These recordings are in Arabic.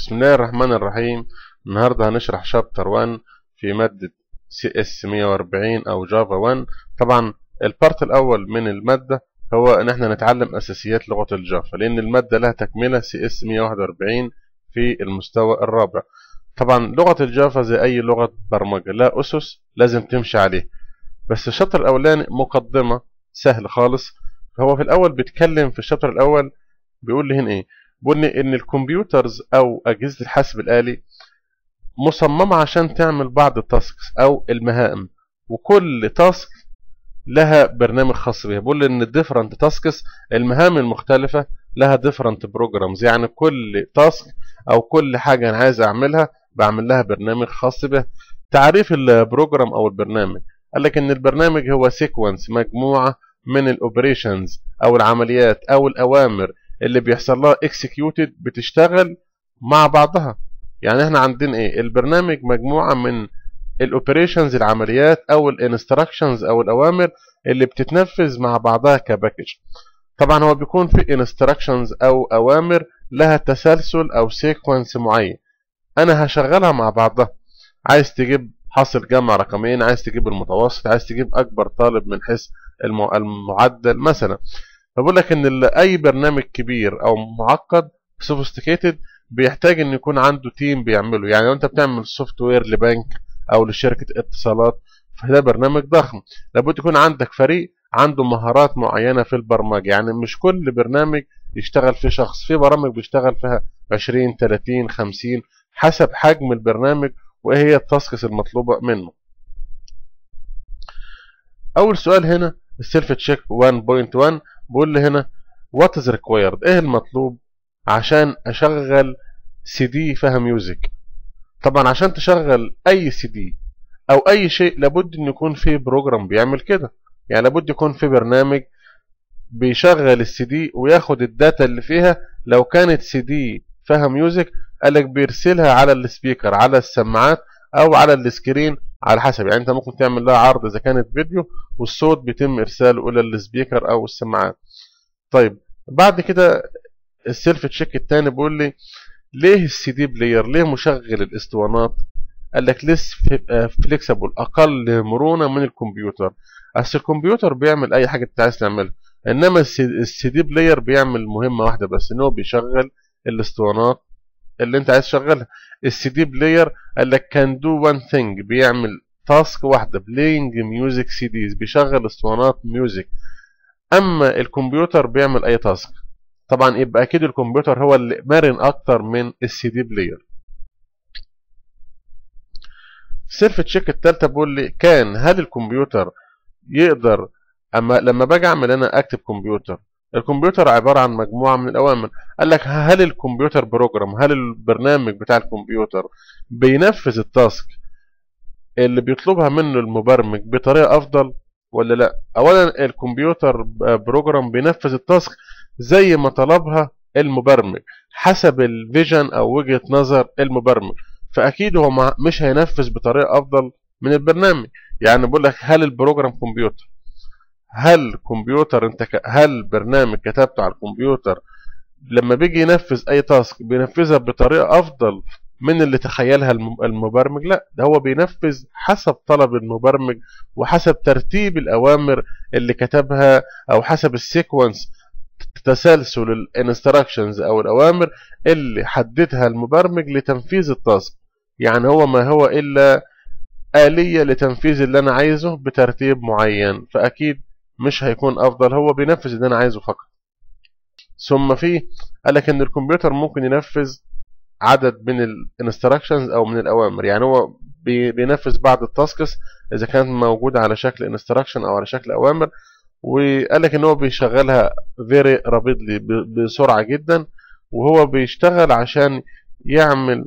بسم الله الرحمن الرحيم. النهاردة هنشرح chapter 1 في مادة CS 140 أو Java 1 طبعا ال part الأول من المادة هو إن إحنا نتعلم أساسيات لغة ال Java لأن المادة لها تكملة CS 141 في المستوى الرابع. طبعا لغة ال Java زي أي لغة برمجة لها أسس لازم تمشي عليه. بس ال chapter الأولاني مقدمة سهل خالص. هو في الأول بيتكلم في ال chapter الأول بيقول لي هنا إيه؟ لي إن ال computers أو أجهزة الحاسب الآلي مصممة عشان تعمل بعض ال tasks أو المهام. وكل task لها برنامج خاص بيها. بيقول لي إن ال different tasks المهام المختلفة لها different programs يعني كل task أو كل حاجة أنا عايز أعملها بعمل لها برنامج خاص بها تعريف ال program أو البرنامج. قال لك إن البرنامج هو sequence مجموعة من ال operations أو العمليات أو الأوامر اللي بيحصل لها executed بتشتغل مع بعضها. يعني إحنا عندنا إيه؟ البرنامج مجموعة من ال operations العمليات أو ال instructions أو الأوامر اللي بتتنفذ مع بعضها ك package طبعا هو بيكون في instructions أو أوامر لها تسلسل أو sequence معين. أنا هشغلها مع بعضها. عايز تجيب حاصل جمع رقمين عايز تجيب المتوسط عايز تجيب أكبر طالب من حيث المعدل مثلا. فبقول لك إن أي برنامج كبير أو معقد sophisticated بيحتاج إن يكون عنده team بيعمله. يعني لو أنت بتعمل software لبنك أو لشركة اتصالات فده برنامج ضخم. لابد يكون عندك فريق عنده مهارات معينة في البرمجة. يعني مش كل برنامج يشتغل فيه شخص. في برامج بيشتغل فيها 20 30 50 حسب حجم البرنامج وإيه هي ال tasks المطلوبة منه. أول سؤال هنا ال self check 1.1 بيقول لي هنا what is required إيه المطلوب عشان أشغل سي دي فيها music طبعا عشان تشغل أي سي دي أو أي شيء لابد إن يكون في program بيعمل كده. يعني لابد يكون في برنامج بيشغل السي دي وياخد الداتا اللي فيها. لو كانت سي دي فيها music قالك بيرسلها على ال speaker على السماعات أو على ال screen على حسب. يعني انت ممكن تعمل لها عرض إذا كانت فيديو والصوت بيتم إرساله إلى ال speaker أو السماعات. طيب بعد كده ال self check الثاني بيقول لي ليه ال CD player ليه مشغل الإسطوانات؟ قال لك less flexible أقل مرونة من الكمبيوتر. أصل الكمبيوتر بيعمل أي حاجة أنت عايز تعملها إنما ال CD player بيعمل مهمة واحدة بس إن هو بيشغل الإسطوانات اللي انت عايز تشغلها. ال CD player قال لك can do one thing بيعمل task واحدة playing music CDs بيشغل اسطوانات music أما الكمبيوتر بيعمل أي task طبعا يبقى أكيد الكمبيوتر هو اللي مرن أكتر من ال CD player self check الثالثه بيقول لي can هل الكمبيوتر يقدر أما لما باجي أعمل أنا أكتب كمبيوتر الكمبيوتر عبارة عن مجموعة من الأوامر. قال لك هل ال computer program هل البرنامج بتاع الكمبيوتر بينفذ ال task اللي بيطلبها منه المبرمج بطريقة أفضل ولا لأ؟ أولا ال computer program بينفذ ال task زي ما طلبها المبرمج حسب ال vision أو وجهة نظر المبرمج. فأكيد هو مش هينفذ بطريقة أفضل من البرنامج. يعني بقول لك هل ال program كمبيوتر؟ هل كمبيوتر انت ك... هل برنامج كتبته على الكمبيوتر لما بيجي ينفذ أي task بينفذها بطريقة أفضل من اللي تخيلها المبرمج؟ لا ده هو بينفذ حسب طلب المبرمج وحسب ترتيب الأوامر اللي كتبها أو حسب ال sequence تسلسل ال instructions أو الأوامر اللي حددها المبرمج لتنفيذ ال task يعني هو ما هو إلا آلية لتنفيذ اللي أنا عايزه بترتيب معين. فأكيد مش هيكون أفضل هو بينفذ اللي أنا عايزه فقط. ثم في قال لك إن الكمبيوتر ممكن ينفذ عدد من ال instructions أو من الأوامر. يعني هو بينفذ بعض ال tasks إذا كانت موجودة على شكل instruction أو على شكل أوامر. وقال لك إن هو بيشغلها very rapidly بسرعة جدا. وهو بيشتغل عشان يعمل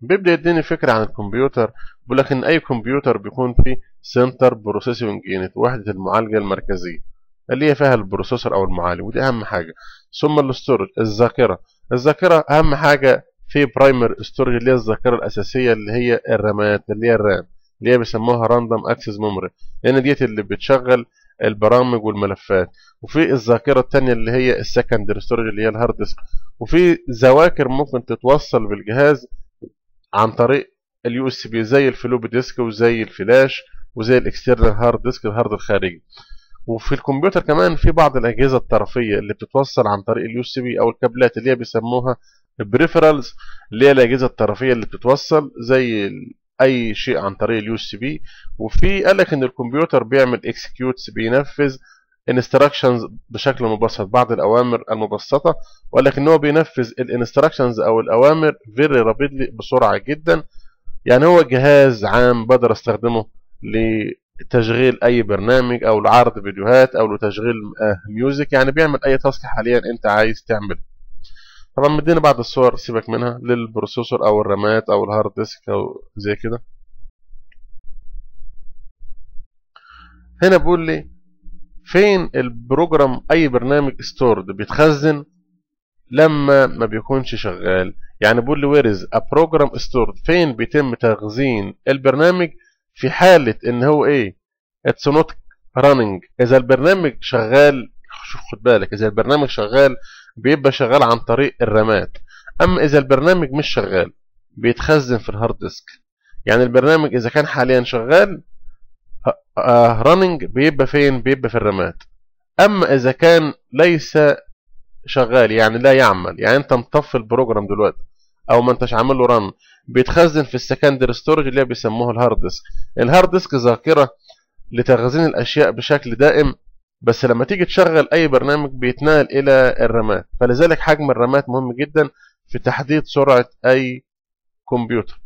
بيبدأ يديني فكرة عن الكمبيوتر. بيقول لك إن أي كمبيوتر بيكون فيه central processing unit وحدة المعالجة المركزية اللي هي فيها ال processor أو المعالج ودي أهم حاجة. ثم ال storage الذاكرة. الذاكرة أهم حاجة في primary storage اللي هي الذاكرة الأساسية اللي هي الرامات اللي هي ال RAM اللي هي بيسموها random access memory لأن ديت اللي بتشغل البرامج والملفات. وفي الذاكرة الثانية اللي هي ال secondary storage اللي هي ال hard disk وفي ذواكر ممكن تتوصل بالجهاز عن طريق ال USB زي ال floppy disk وزي الفلاش. وزي ال external hard disk ال hard الخارجي. وفي الكمبيوتر كمان في بعض الأجهزة الطرفية اللي بتتوصل عن طريق ال USB أو الكابلات اللي هي بيسموها peripherals اللي هي الأجهزة الطرفية اللي بتتوصل زي أي شيء عن طريق ال USB وفي قال لك إن الكمبيوتر بيعمل executes بينفذ instructions بشكل مبسط بعض الأوامر المبسطة. ولكن هو بينفذ ال instructions أو الأوامر very rapidly بسرعة جدا. يعني هو جهاز عام بقدر أستخدمه لتشغيل أي برنامج أو لعرض فيديوهات أو لتشغيل music يعني بيعمل أي task حاليا أنت عايز تعمله. طبعا مدينا بعض الصور سيبك منها لل processor أو الرامات أو ال hard disk أو زي كده. هنا بيقول لي فين ال program أي برنامج stored بيتخزن لما ما بيكونش شغال. يعني بيقول لي where is a program stored فين بيتم تخزين البرنامج في حالة إن هو إيه it's not running إذا البرنامج شغال شوف خد بالك إذا البرنامج شغال بيبقى شغال عن طريق الرامات. أما إذا البرنامج مش شغال بيتخزن في ال hard disk يعني البرنامج إذا كان حاليا شغال running بيبقى فين؟ بيبقى في الرامات. أما إذا كان ليس شغال يعني لا يعمل يعني أنت مطفي ال program دلوقتي. أو ما انتش عامل له run. بيتخزن في ال secondary storage اللي بيسموه ال hard disk ال hard disk ذاكرة لتخزين الأشياء بشكل دائم بس لما تيجي تشغل أي برنامج بيتنقل إلى الرامات. فلذلك حجم الرامات مهم جدا في تحديد سرعة أي كمبيوتر.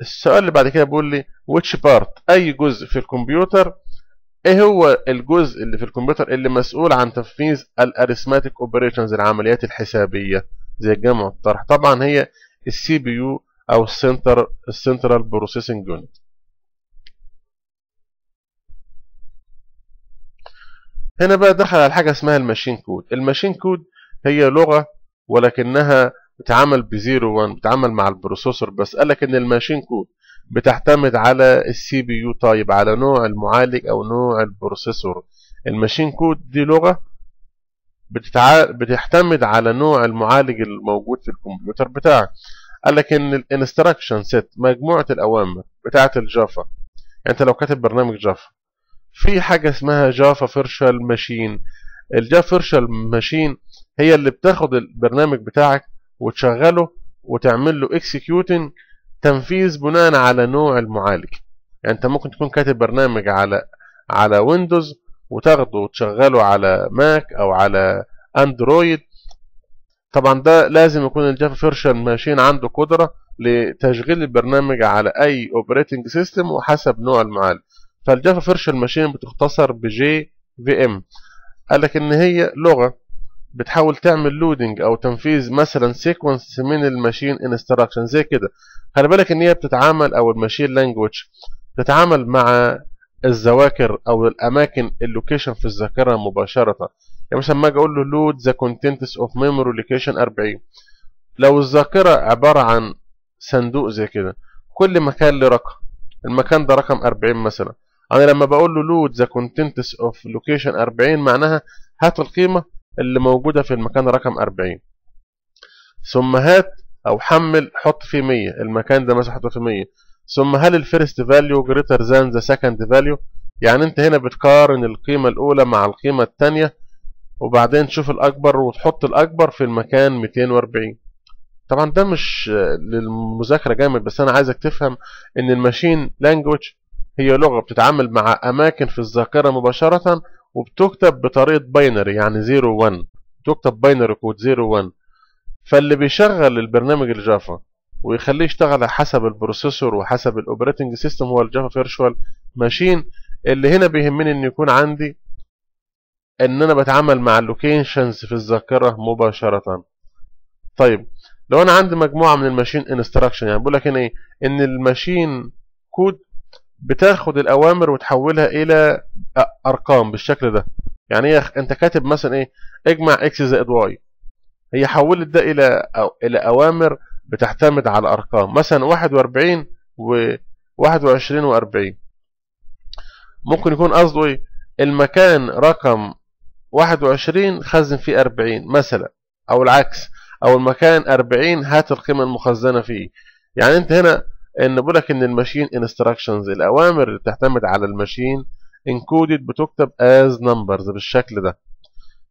السؤال اللي بعد كده بيقول لي which part أي جزء في الكمبيوتر؟ إيه هو الجزء اللي في الكمبيوتر اللي مسؤول عن تنفيذ ال arithmetic operations العمليات الحسابية؟ زي الجمع والطرح. طبعا هي ال CPU أو ال center ال central processing unit هنا بقى دخل على حاجة اسمها ال machine code. ال machine code هي لغة ولكنها بتعامل ب zero 1 بتعامل مع ال processor بس. قال لك إن ال machine code بتعتمد على ال CPU type على نوع المعالج أو نوع ال processor. ال machine code دي لغة بتتع... بتعتمد على نوع المعالج الموجود في الكمبيوتر بتاعك. قال لك إن ال instruction set مجموعة الأوامر بتاعة ال Java يعني أنت لو كاتب برنامج Java في حاجة اسمها Java virtual machine ال Java virtual machine هي اللي بتاخد البرنامج بتاعك وتشغله وتعمل له executing تنفيذ بناء على نوع المعالج. يعني أنت ممكن تكون كاتب برنامج على على Windows وتاخده وتشغله على Mac أو على Android. طبعا ده لازم يكون ال Java virtual machine عنده قدرة لتشغيل البرنامج على أي operating system وحسب نوع المعالج. فال Java virtual machine بتختصر ب JVM قال لك إن هي لغة بتحاول تعمل loading أو تنفيذ مثلا sequence من ال machine instruction زي كده. خلي بالك إن هي بتتعامل أو ال machine language بتتعامل مع الذواكر أو الأماكن ال location في الذاكرة مباشرة. يعني مثلا ما أقول له load the contents of memory location 40 لو الذاكرة عبارة عن صندوق زي كده كل مكان له رقم. المكان ده رقم 40 مثلا. أنا لما بقول له load the contents of location 40 معناها هات القيمة اللي موجودة في المكان رقم 40 ثم هات أو حمل حط فيه 100 المكان ده مثلا حط فيه 100 ثم هل ال first value greater than the second value يعني انت هنا بتقارن القيمة الأولى مع القيمة الثانية وبعدين تشوف الأكبر وتحط الأكبر في المكان 240 طبعا ده مش للمذاكرة جامد بس أنا عايزك تفهم إن ال machine language هي لغة بتتعامل مع أماكن في الذاكرة مباشرة وبتكتب بطريقة binary يعني 0 1 بتكتب binary code 0 1 فاللي بيشغل البرنامج ال Java ويخليه يشتغل حسب ال processor وحسب ال operating system هو ال Java virtual machine. اللي هنا بيهمني ان يكون عندي إن أنا بتعامل مع ال locations في الذاكرة مباشرة. طيب لو أنا عندي مجموعة من ال machine instruction يعني بقول لك هنا إيه إن ال machine code بتاخد الأوامر وتحولها إلى أرقام بالشكل ده. يعني هي أنت كاتب مثلا إيه؟ اجمع X زائد Y هي حولت ده إلى أو إلى أوامر بتعتمد على ارقام مثلا 41 و 21 و40 ممكن يكون قصده إيه؟ المكان رقم 21 خزن فيه 40 مثلا أو العكس أو المكان 40 هات القيمة المخزنة فيه. يعني أنت هنا إن بقول لك إن ال machine instructions الأوامر اللي بتعتمد على ال machine encoded بتكتب as numbers بالشكل ده.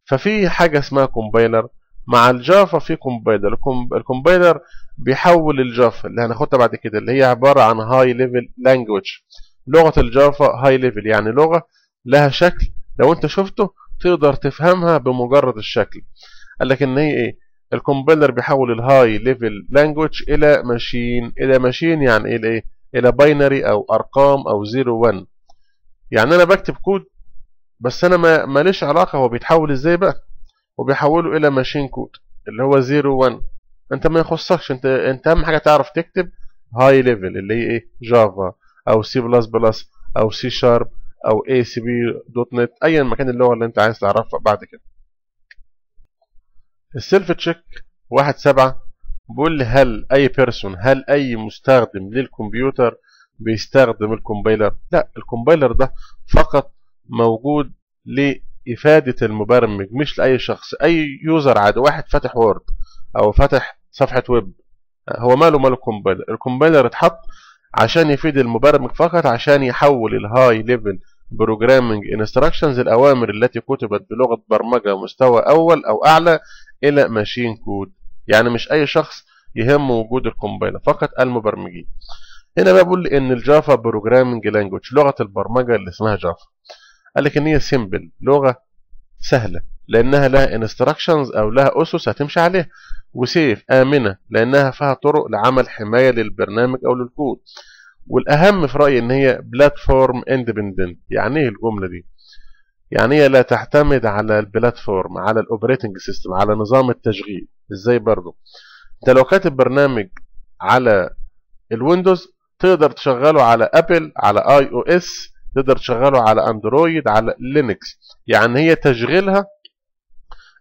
ففي حاجة اسمها compiler مع ال Java في compiler ال compiler بيحول ال Java اللي هناخدها بعد كده اللي هي عبارة عن high level language لغة ال Java high level يعني لغة لها شكل. لو انت شفته تقدر تفهمها بمجرد الشكل. قال لك إن هي إيه؟ ال compiler بيحول ال high level language إلى machine إلى machine يعني إيه؟ إلى binary أو أرقام أو 0 1 يعني أنا بكتب كود بس أنا ما ماليش علاقة هو بيتحول إزاي بقى؟ وبيحوله إلى machine code اللي هو 0 1 أنت ما يخصكش أنت أنت أهم حاجة تعرف تكتب high level اللي هي إيه؟ Java أو سي بلس بلس أو سي شارب أو اي سي بي دوت نت ايا كان اللغة اللي أنت عايز تعرفها بعد كده. ال self check واحد سبعة بيقول لي هل أي person هل أي مستخدم للكمبيوتر بيستخدم ال compiler؟ لا ال compiler ده فقط موجود لإفادة المبرمج مش لأي شخص أي user عادي واحد فاتح Word أو فاتح صفحة ويب هو ماله ماله ال compiler؟ ال compiler اتحط عشان يفيد المبرمج فقط عشان يحول ال high level programming instructions الأوامر التي كتبت بلغة برمجة مستوى أول أو أعلى إلى machine code يعني مش أي شخص يهم وجود ال compiler فقط المبرمجين. هنا بقول إن ال Java programming language لغة البرمجة اللي اسمها Java. قال لك إن هي simple لغة سهلة لأنها لها instructions أو لها أسس هتمشي عليها. و safe آمنة لأنها فيها طرق لعمل حماية للبرنامج أو للكود. والأهم في رأيي إن هي platform independent يعني إيه الجملة دي؟ يعني هي لا تعتمد على ال platform على ال operating system على نظام التشغيل. إزاي برضه أنت لو كاتب برنامج على ال Windows تقدر تشغله على Apple على اي OS تقدر تشغله على Android على Linux. يعني هي تشغيلها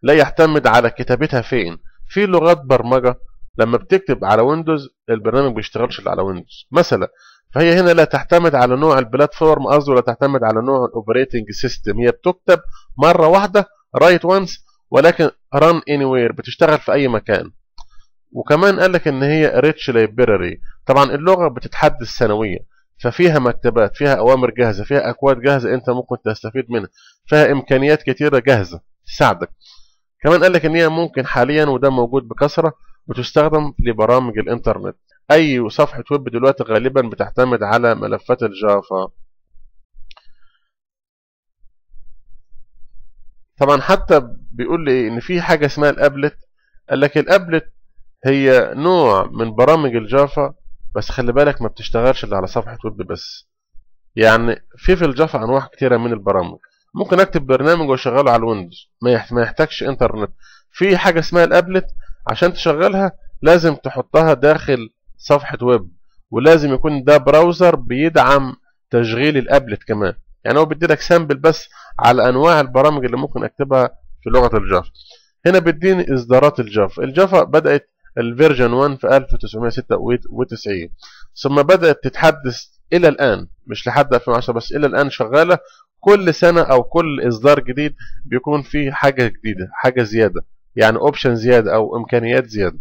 لا يعتمد على كتابتها فين. في لغات برمجة لما بتكتب على Windows البرنامج بيشتغلش على Windows مثلا. فهي هنا لا تعتمد على نوع ال platform قصده لا تعتمد على نوع ال operating system هي بتكتب مرة واحدة write once ولكن run anywhere بتشتغل في أي مكان. وكمان قال لك إن هي rich library طبعا اللغة بتتحدث سنويا. ففيها مكتبات فيها أوامر جاهزة فيها أكواد جاهزة أنت ممكن تستفيد منها فيها إمكانيات كتيرة جاهزة تساعدك. كمان قال لك إن هي ممكن حاليا وده موجود بكثرة بتستخدم لبرامج الإنترنت. أي صفحة ويب دلوقتي غالبا بتعتمد على ملفات ال Java. طبعا حتى بيقول لي إن في حاجة اسمها ال applet قال لك ال applet هي نوع من برامج ال Java بس خلي بالك ما بتشتغلش إلا على صفحة ويب بس. يعني في في ال Java أنواع كتيرة من البرامج. ممكن أكتب برنامج وأشغله على ال Windows. ما يحتاجش إنترنت. في حاجة اسمها ال applet. عشان تشغلها لازم تحطها داخل صفحة ويب. ولازم يكون ده browser بيدعم تشغيل ال applet كمان. يعني هو بيديلك sample بس على أنواع البرامج اللي ممكن أكتبها في لغة ال Java. هنا بيديني إصدارات ال Java. ال Java بدأت ال version 1 في 1996 ثم بدأت تتحدث إلى الآن مش لحد 2010 بس إلى الآن شغالة. كل سنة أو كل إصدار جديد بيكون فيه حاجة جديدة حاجة زيادة يعني option زيادة أو إمكانيات زيادة.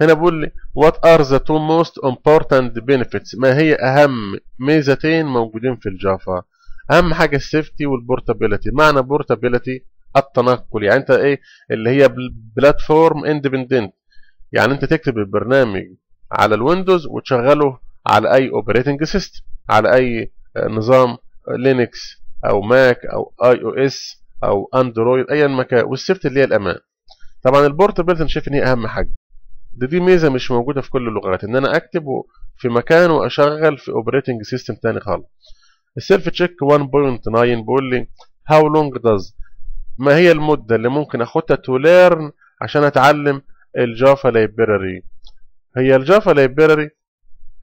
هنا بقول لي what are the two most important benefits ما هي أهم ميزتين موجودين في ال Java؟ أهم حاجة ال safety وال portability معنى portability التنقل يعني أنت إيه اللي هي platform independent يعني أنت تكتب البرنامج على ال Windows وتشغله على أي operating system على أي نظام Linux أو Mac أو iOS أو Android ايا كان وال safety اللي هي الأمان. طبعا ال portability أنا شايف إن هي أهم حاجة. دي, دي ميزة مش موجودة في كل اللغات إن أنا أكتب في مكان وأشغل في operating system تاني خالص. ال self check 1.9 بيقول لي how long does ما هي المدة اللي ممكن اخدها to learn عشان أتعلم ال Java library هي ال Java library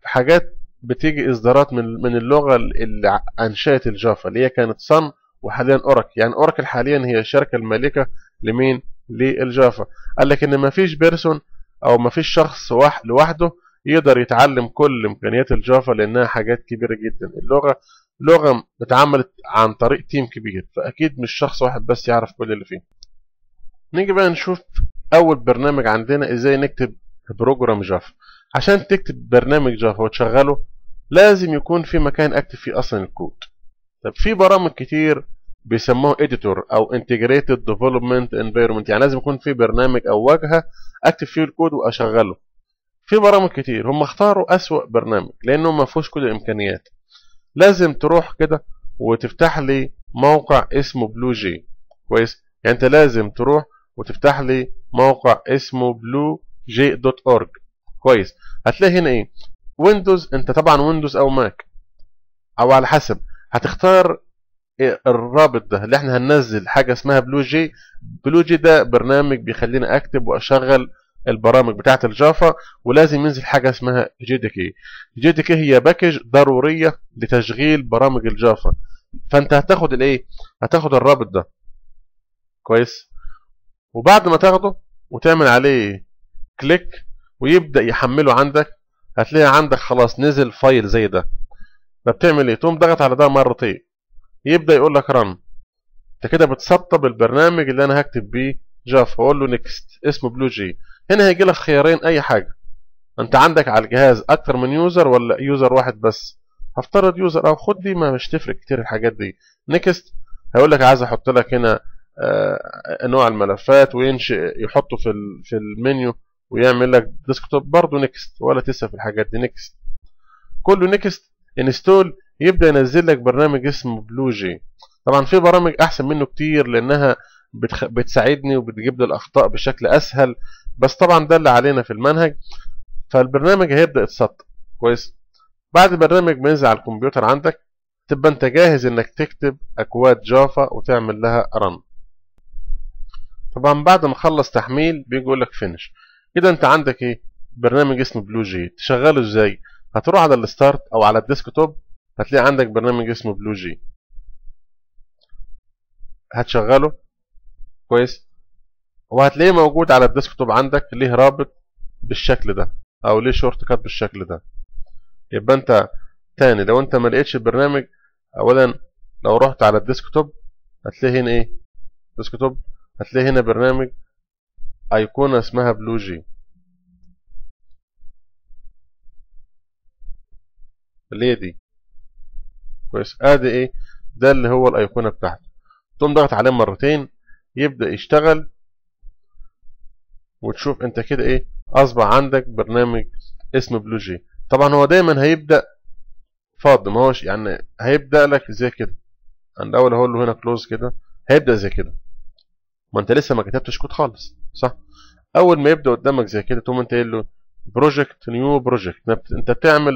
حاجات بتيجي إصدارات من من اللغة اللي أنشأت ال Java اللي هي كانت Sun وحاليا Oracle يعني Oracle حاليا هي الشركة المالكة لمين؟ لل Java. قال لك إن ما فيش person أو ما فيش شخص لوحده يقدر يتعلم كل إمكانيات ال Java لأنها حاجات كبيرة جدا. اللغة لغة اتعملت عن طريق team كبير فأكيد مش شخص واحد بس يعرف كل اللي فيه. نيجي بقى نشوف أول برنامج عندنا إزاي نكتب program Java. عشان تكتب برنامج Java وتشغله لازم يكون في مكان أكتب فيه أصلا الكود. طب في برامج كتير بيسموه editor أو integrated development environment يعني لازم يكون في برنامج أو واجهة أكتب فيه الكود وأشغله. في برامج كتير هم اختاروا أسوأ برنامج لأنه ما فيهوش كل الإمكانيات. لازم تروح كده وتفتح لي موقع اسمه BlueJ كويس؟ يعني انت لازم تروح وتفتح لي موقع اسمه BlueJ dot org كويس؟ هتلاقي هنا إيه؟ Windows انت طبعا Windows أو Mac أو على حسب. هتختار الرابط ده اللي إحنا هننزل حاجة اسمها BlueJ BlueJ ده برنامج بيخليني أكتب وأشغل البرامج بتاعة ال Java ولازم ينزل حاجة اسمها جي دي كي. جي دي كي هي package ضرورية لتشغيل برامج ال Java. فانت هتاخد الإيه؟ هتاخد الرابط ده. كويس؟ وبعد ما تاخده وتعمل عليه click ويبدأ يحمله عندك هتلاقي عندك خلاص نزل file زي ده. فبتعمل إيه؟ تقوم ضغط على ده مرتين. يبدأ يقول لك run انت كده بتسطب البرنامج اللي أنا هكتب بيه Java. أقول له next اسمه BlueJ هنا هيجي لك خيارين أي حاجة. أنت عندك على الجهاز أكتر من user ولا user واحد بس؟ هفترض user. أو خد دي ما مش تفرق كتير الحاجات دي. next هيقول لك عايز أحط لك هنا آه نوع الملفات وينشئ يحطه في في المنيو ويعمل لك desktop برضه next ولا تسال في الحاجات دي. next كله next install يبدأ ينزل لك برنامج اسمه BlueJ طبعا في برامج أحسن منه كتير لأنها. بتساعدني وبتجيب لي الأخطاء بشكل أسهل. بس طبعا ده اللي علينا في المنهج. فالبرنامج هيبدأ يتسطب كويس. بعد البرنامج ما ينزل على الكمبيوتر عندك تبقى انت جاهز انك تكتب أكواد Java وتعمل لها run طبعا بعد ما خلص تحميل بيجي يقول لك finish كده انت عندك إيه؟ برنامج اسمه BlueJ تشغله إزاي؟ هتروح على ال start أو على ال desktop هتلاقي عندك برنامج اسمه BlueJ هتشغله. كويس. وهتلاقيه موجود على ال desktop عندك ليه رابط بالشكل ده أو ليه shortcut بالشكل ده. يبقى أنت تاني لو أنت ما لقيتش البرنامج اولا لو رحت على ال desktop هتلاقي هنا إيه؟ desktop هتلاقي هنا برنامج أيقونة اسمها BlueJ. اللي هي دي. كويس. ادي إيه؟ ده اللي هو الأيقونة بتاعته. تقوم ضغط عليه مرتين يبدأ يشتغل وتشوف انت كده إيه أصبح عندك برنامج اسمه BlueJ طبعا هو دايما هيبدأ فاضي ما هوش يعني هيبدأ لك زي كده. عند أول أقول له هنا close كده هيبدأ زي كده. ما انت لسه ما كتبتش كود خالص صح؟ أول ما يبدأ قدامك زي كده تقوم انت قايل له project new project انت بتعمل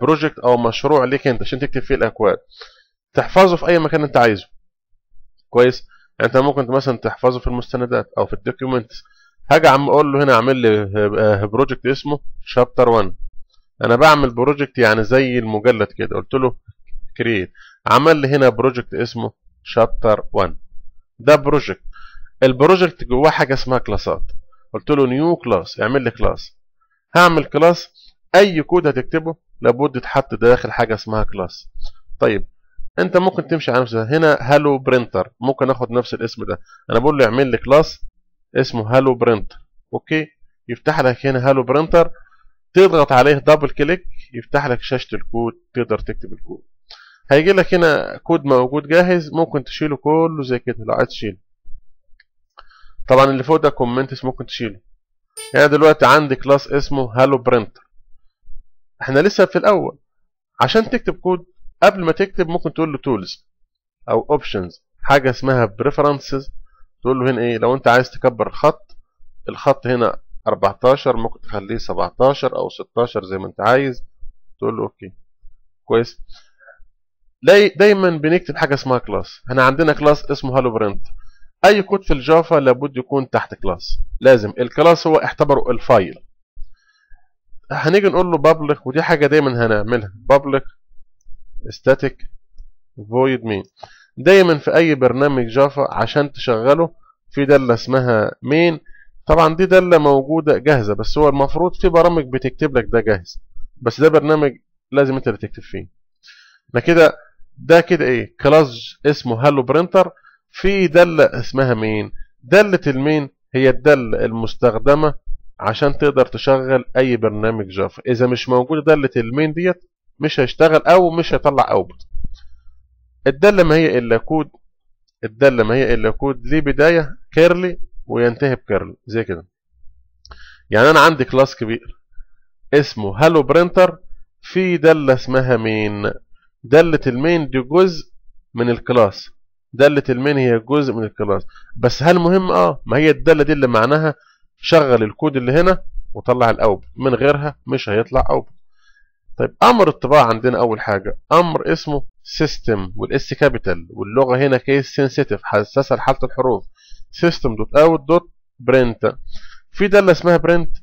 project أو مشروع ليك أنت عشان تكتب فيه الأكواد. تحفظه في أي مكان انت عايزه. كويس؟ يعني انت ممكن مثلا تحفظه في المستندات أو في ال documents هاجي عم أقول له هنا اعمل لي project اسمه chapter 1 أنا بعمل project يعني زي المجلد كده. قلت له create عمل لي هنا project اسمه chapter 1 ده project ال project جواه حاجة اسمها class ات قلت له new class اعمل لي class هعمل class أي كود هتكتبه لابد يتحط داخل حاجة اسمها class طيب انت ممكن تمشي على نفسها هنا hello printer ممكن اخد نفس الاسم ده. أنا بقول له اعمل لي class اسمه hello printer okay يفتح لك هنا hello printer تضغط عليه double click يفتح لك شاشة الكود تقدر تكتب الكود. هيجي لك هنا كود موجود جاهز ممكن تشيله كله زي كده لو عايز تشيله. طبعا اللي فوق ده comments ممكن تشيله. يعني دلوقتي عندي class اسمه hello printer إحنا لسه في الأول. عشان تكتب كود قبل ما تكتب ممكن تقول له tools أو options حاجة اسمها preferences تقول له هنا إيه؟ لو أنت عايز تكبر الخط الخط هنا 14 ممكن تخليه 17 أو 16 زي ما أنت عايز. تقول له okay. كويس. دايما بنكتب حاجة اسمها class. إحنا عندنا class اسمه hello print. أي كود في الجافا لابد يكون تحت class. لازم. ال class هو اعتبره ال file. هنيجي نقول له public ودي حاجة دايما هنعملها. public static void main دايما في أي برنامج جافا عشان تشغله في دالة اسمها main طبعا دي دالة موجودة جاهزة بس هو المفروض في برامج بتكتب لك ده جاهز بس ده برنامج لازم أنت اللي تكتب فيه. ما كده ده كده إيه؟ class اسمه hello printer في دالة اسمها main. دالة ال main هي الدالة المستخدمة عشان تقدر تشغل أي برنامج جافا. إذا مش موجودة دالة ال main ديت مش هيشتغل أو مش هيطلع output الدالة ما هي إلا كود الدالة ما هي إلا كود ليه بداية؟ curly وينتهي ب curly زي كده. يعني أنا عندي class كبير اسمه hello printer في دالة اسمها main؟ دالة ال main دي جزء من ال class. دالة ال main هي جزء من ال class. بس هل مهم؟ آه. ما هي الدالة دي اللي معناها شغل الكود اللي هنا وطلع الاوب من غيرها مش هيطلع اوب طيب أمر الطباعة عندنا أول حاجة. أمر اسمه system وال S capital واللغة هنا case sensitive حساسة لحالة الحروف. system dot out dot print في دالة اسمها print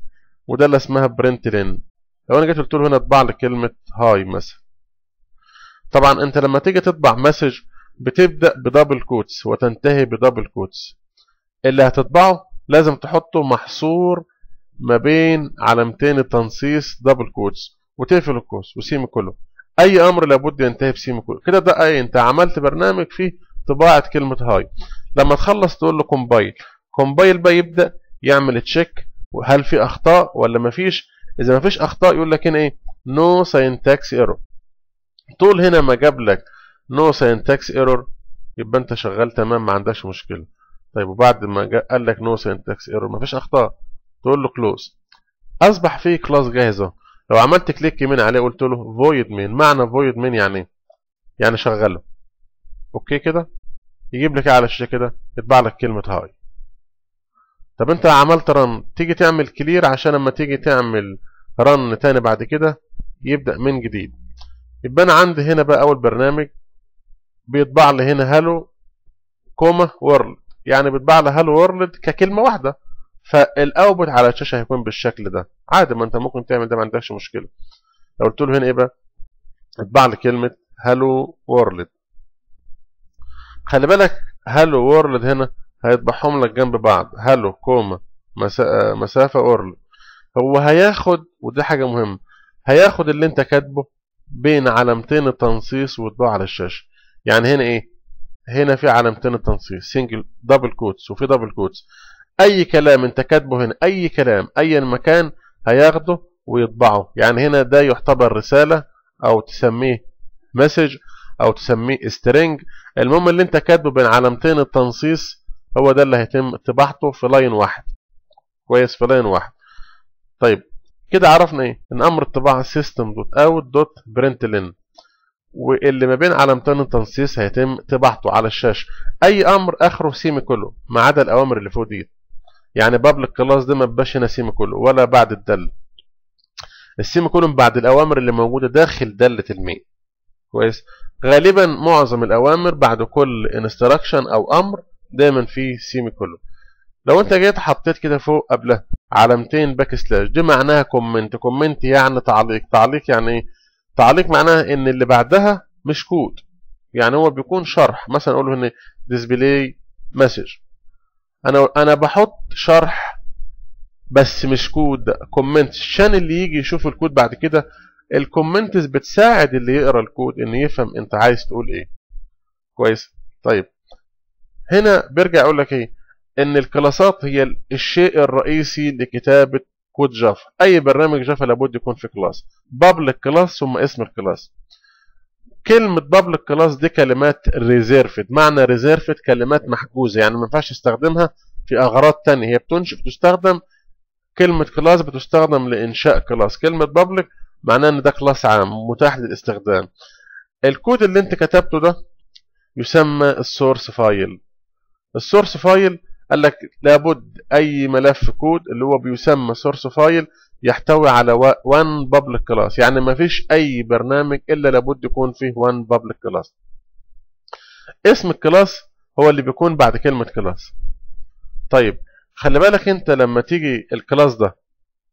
ودالة اسمها print line لو أنا جيت قلت له هنا اطبع لي كلمة hi مثلا. طبعا أنت لما تيجي تطبع message بتبدأ ب double quotes وتنتهي ب double quotes اللي هتطبعه لازم تحطه محصور ما بين علامتين التنصيص double quotes وتقفل ال quotes و semicolon. أي أمر لابد ينتهي ب semicolon كده ده اي أنت عملت برنامج فيه طباعة كلمة hi. لما تخلص تقول له compile. compile بقى يبدأ يعمل check وهل في أخطاء ولا مفيش إذا مفيش أخطاء يقول لك هنا إيه؟ no syntax error طول هنا ما جاب لك no syntax error يبقى أنت شغال تمام ما عندكش مشكلة. طيب وبعد ما قال لك no syntax error مفيش أخطاء. تقول له close أصبح فيه class جاهز أهو. لو عملت click يمين عليه قلت له void main معنى void main يعني إيه؟ يعني شغله. okay كده؟ يجيب لك على الشاشة كده؟ يطبع لك كلمة hi. طب أنت عملت run تيجي تعمل clear عشان لما تيجي تعمل run تاني بعد كده يبدأ من جديد. يبقى أنا عندي هنا بقى أول برنامج بيطبع لي هنا hello comma world يعني بيطبع لي hello world ككلمة واحدة. فال output على الشاشة هيكون بالشكل ده. عادي ما انت ممكن تعمل ده ما عندكش مشكلة. لو قلت له هنا إيه بقى؟ اطبع لي كلمة hello world خلي بالك hello world هنا هيطبعهم لك جنب بعض. hello comma مسافة world هو هياخد ودي حاجة مهمة هياخد اللي انت كاتبه بين علامتين التنصيص ويطبعه على الشاشة. يعني هنا إيه؟ هنا في علامتين التنصيص single double quotes وفي double quotes أي كلام انت كاتبه هنا أي كلام اي مكان هياخده ويطبعه. يعني هنا ده يعتبر رسالة أو تسميه message أو تسميه string المهم اللي أنت كاتبه بين علامتين التنصيص هو ده اللي هيتم طباعته في line واحد. كويس؟ في line واحد. طيب كده عرفنا إيه؟ إن أمر الطباعه system dot out dot println. واللي ما بين علامتين التنصيص هيتم طباعته على الشاشة. أي أمر آخره semicolon ما عدا الأوامر اللي فوق دي يعني public class ده ما بقاش هنا semicolon ولا بعد الدل. ال semicolon بعد الأوامر اللي موجودة داخل داله ال main كويس؟ غالبا معظم الأوامر بعد كل instruction أو أمر دايما في semicolon لو أنت جيت حطيت كده فوق قبلها علامتين backslash دي معناها comment comment يعني تعليق. تعليق يعني إيه؟ تعليق معناها إن اللي بعدها مش كود يعني هو بيكون شرح. مثلا أقول له هنا display message أنا أنا بحط شرح بس مش كود comment عشان اللي يجي يشوف الكود بعد كده ال comments بتساعد اللي يقرأ الكود ان يفهم أنت عايز تقول إيه. كويس؟ طيب. هنا بيرجع يقول لك إيه؟ إن الكلاسات هي الشيء الرئيسي لكتابة كود Java أي برنامج Java لابد يكون في class. Public class ثم اسم ال class. كلمة public class دي كلمات reserved معنى reserved كلمات محجوزة يعني ما ينفعش تستخدمها في أغراض تانية. هي بتنشئ بتستخدم كلمة class بتستخدم لإنشاء class كلمة public معناه إن ده class عام متاح للاستخدام. الكود اللي أنت كتبته ده يسمى ال source file ال source file قال لك لابد أي ملف كود اللي هو بيسمى source file يحتوي على one public class. يعني ما فيش أي برنامج إلا لابد يكون فيه one public class. اسم ال class هو اللي بيكون بعد كلمة class. طيب خلي بالك أنت لما تيجي ال class ده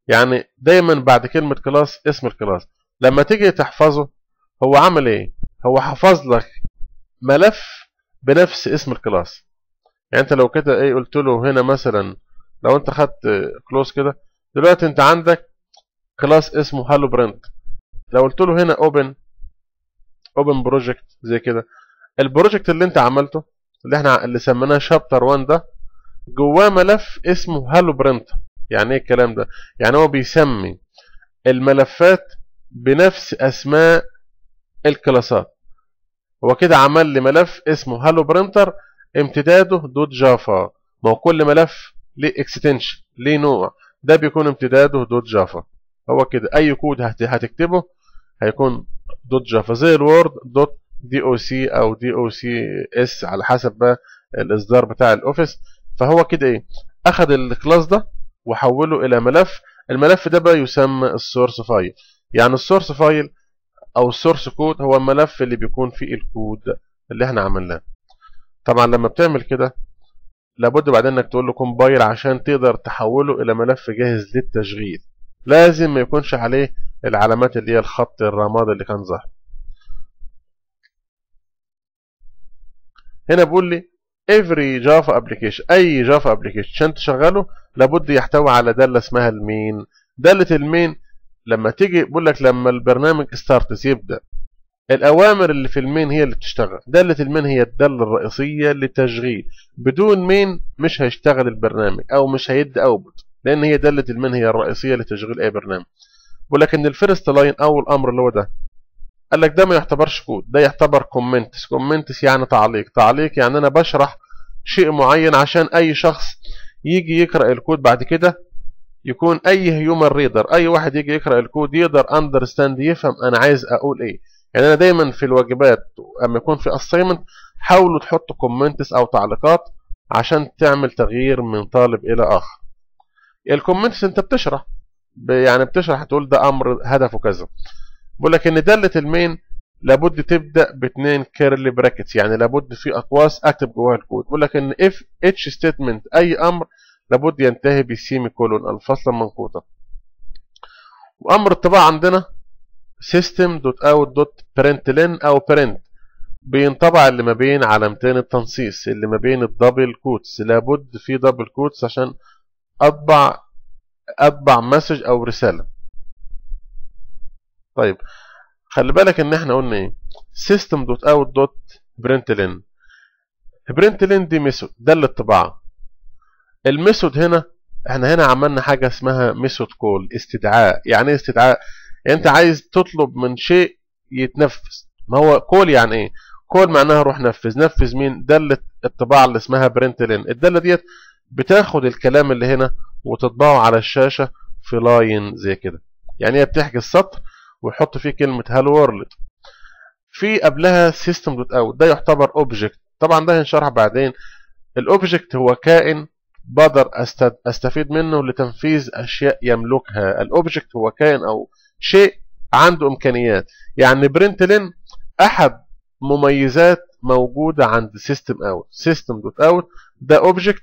يعني دايما بعد كلمة class اسم ال class. لما تيجي تحفظه هو عمل إيه؟ هو حفظ لك ملف بنفس اسم ال class. يعني أنت لو كده إيه قلت له هنا مثلا لو أنت خدت close كده دلوقتي انت عندك class اسمه Hello Print لو قلت له هنا open open project زي كده. ال project اللي انت عملته اللي إحنا اللي سميناه chapter 1 ده جواه ملف اسمه Hello Printer يعني إيه الكلام ده؟ يعني هو بيسمي الملفات بنفس أسماء الكلاسات. هو كده عمل لي ملف اسمه Hello Printer امتداده dot Java ما هو كل ملف ليه extension ليه نوع. ده بيكون امتداده dot Java. هو كده أي كود هتكتبه هيكون dot Java. زي الوورد دوت دي أو سي أو دي أو سي إس على حسب بقى الإصدار بتاع ال Office. فهو كده إيه اخذ ال class ده وحوله إلى ملف. الملف ده بقى يسمى ال source file. يعني ال source file أو ال source code هو الملف اللي بيكون فيه الكود اللي إحنا عملناه. طبعا لما بتعمل كده لابد بعدين انك تقول له compile عشان تقدر تحوله إلى ملف جاهز للتشغيل. لازم ما يكونش عليه العلامات اللي هي الخط الرماد اللي كان ظاهر. هنا بيقول لي every java application أي Java application عشان تشغله لابد يحتوي على دالة اسمها ال main. دالة ال main لما تيجي بيقول لك لما البرنامج starts يبدأ. الأوامر اللي في ال main هي اللي بتشتغل. داله ال main هي الداله الرئيسية للتشغيل بدون main مش هيشتغل البرنامج أو مش هيدي output لأن هي داله ال main هي الرئيسية لتشغيل أي برنامج. ان ال first line أول أمر اللي هو ده قال لك ده ما يعتبرش كود ده يعتبر comments comments يعني تعليق. تعليق يعني أنا بشرح شيء معين عشان أي شخص يجي يقرأ الكود بعد كده يكون أي human reader أي واحد يجي يقرأ الكود يقدر understand يفهم أنا عايز أقول إيه. يعني أنا دايما في الواجبات أما يكون في assignment حاولوا تحطوا comments أو تعليقات عشان تعمل تغيير من طالب إلى آخر. ال comments أنت بتشرح. يعني بتشرح تقول ده أمر هدفه كذا. بقول لك إن داله ال main لابد تبدأ باثنين curly brackets يعني لابد في أقواس أكتب جواها الكود. بقول لك إن each statement أي أمر لابد ينتهي ب semicolon الفصل المنقوطه وأمر الطباعة عندنا system.out.println أو print بينطبع اللي ما بين علامتين التنصيص اللي ما بين ال double quotes لابد في double quotes عشان أطبع أطبع message أو رسالة. طيب خلي بالك إن إحنا قلنا إيه؟ system.out.println println دي method ده الطباعه ال method هنا إحنا هنا عملنا حاجة اسمها method call استدعاء. يعني إيه استدعاء؟ انت عايز تطلب من شيء يتنفذ. ما هو call يعني إيه؟ call معناها روح نفذ. نفذ مين؟ دالة الطباعة اللي اسمها println. الدالة ديت بتاخد الكلام اللي هنا وتطبعه على الشاشة في line زي كده. يعني هي بتحجز سطر ويحط فيه كلمة Hello World في قبلها system dot out ده يعتبر object طبعا ده هنشرح بعدين. ال object هو كائن بقدر أستفيد منه لتنفيذ أشياء يملكها. ال object هو كائن أو شيء عنده إمكانيات. يعني println أحد مميزات موجودة عند system out system dot out ده object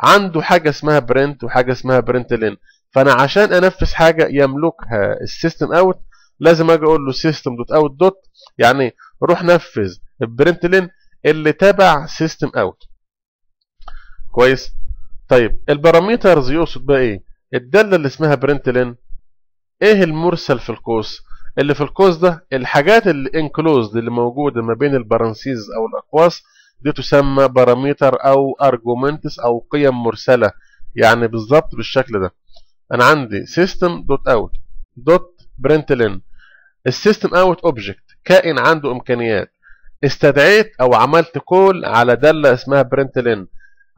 عنده حاجة اسمها print وحاجة اسمها println فأنا عشان أنفذ حاجة يملكها ال system out لازم أجي أقول له system dot out dot يعني روح نفذ ال println اللي تبع system out كويس؟ طيب ال parameters يقصد بقى إيه؟ الدالة اللي اسمها println إيه المرسل في القوس؟ اللي في القوس ده الحاجات اللي enclosed اللي موجودة ما بين ال parentheses أو الأقواس دي تسمى parameter أو arguments أو قيم مرسلة يعني بالظبط بالشكل ده. أنا عندي system dot out dot println. ال system out object كائن عنده إمكانيات. استدعيت أو عملت call على دالة اسمها println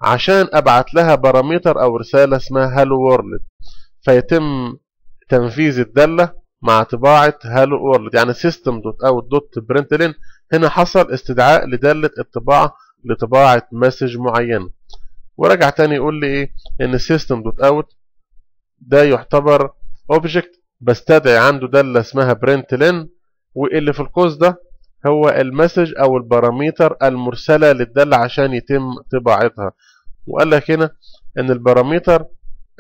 عشان أبعت لها parameter أو رسالة اسمها hello world فيتم تنفيذ الدالة مع طباعة hello world يعني system dot out dot println هنا حصل استدعاء لدالة الطباعة لطباعة message معينه ورجع تاني يقول لي إيه؟ إن system dot out ده يعتبر object بستدعي عنده دالة اسمها println. واللي في القوس ده هو ال message أو ال parameter المرسلة للدالة عشان يتم طباعتها. وقال لك هنا إن ال parameter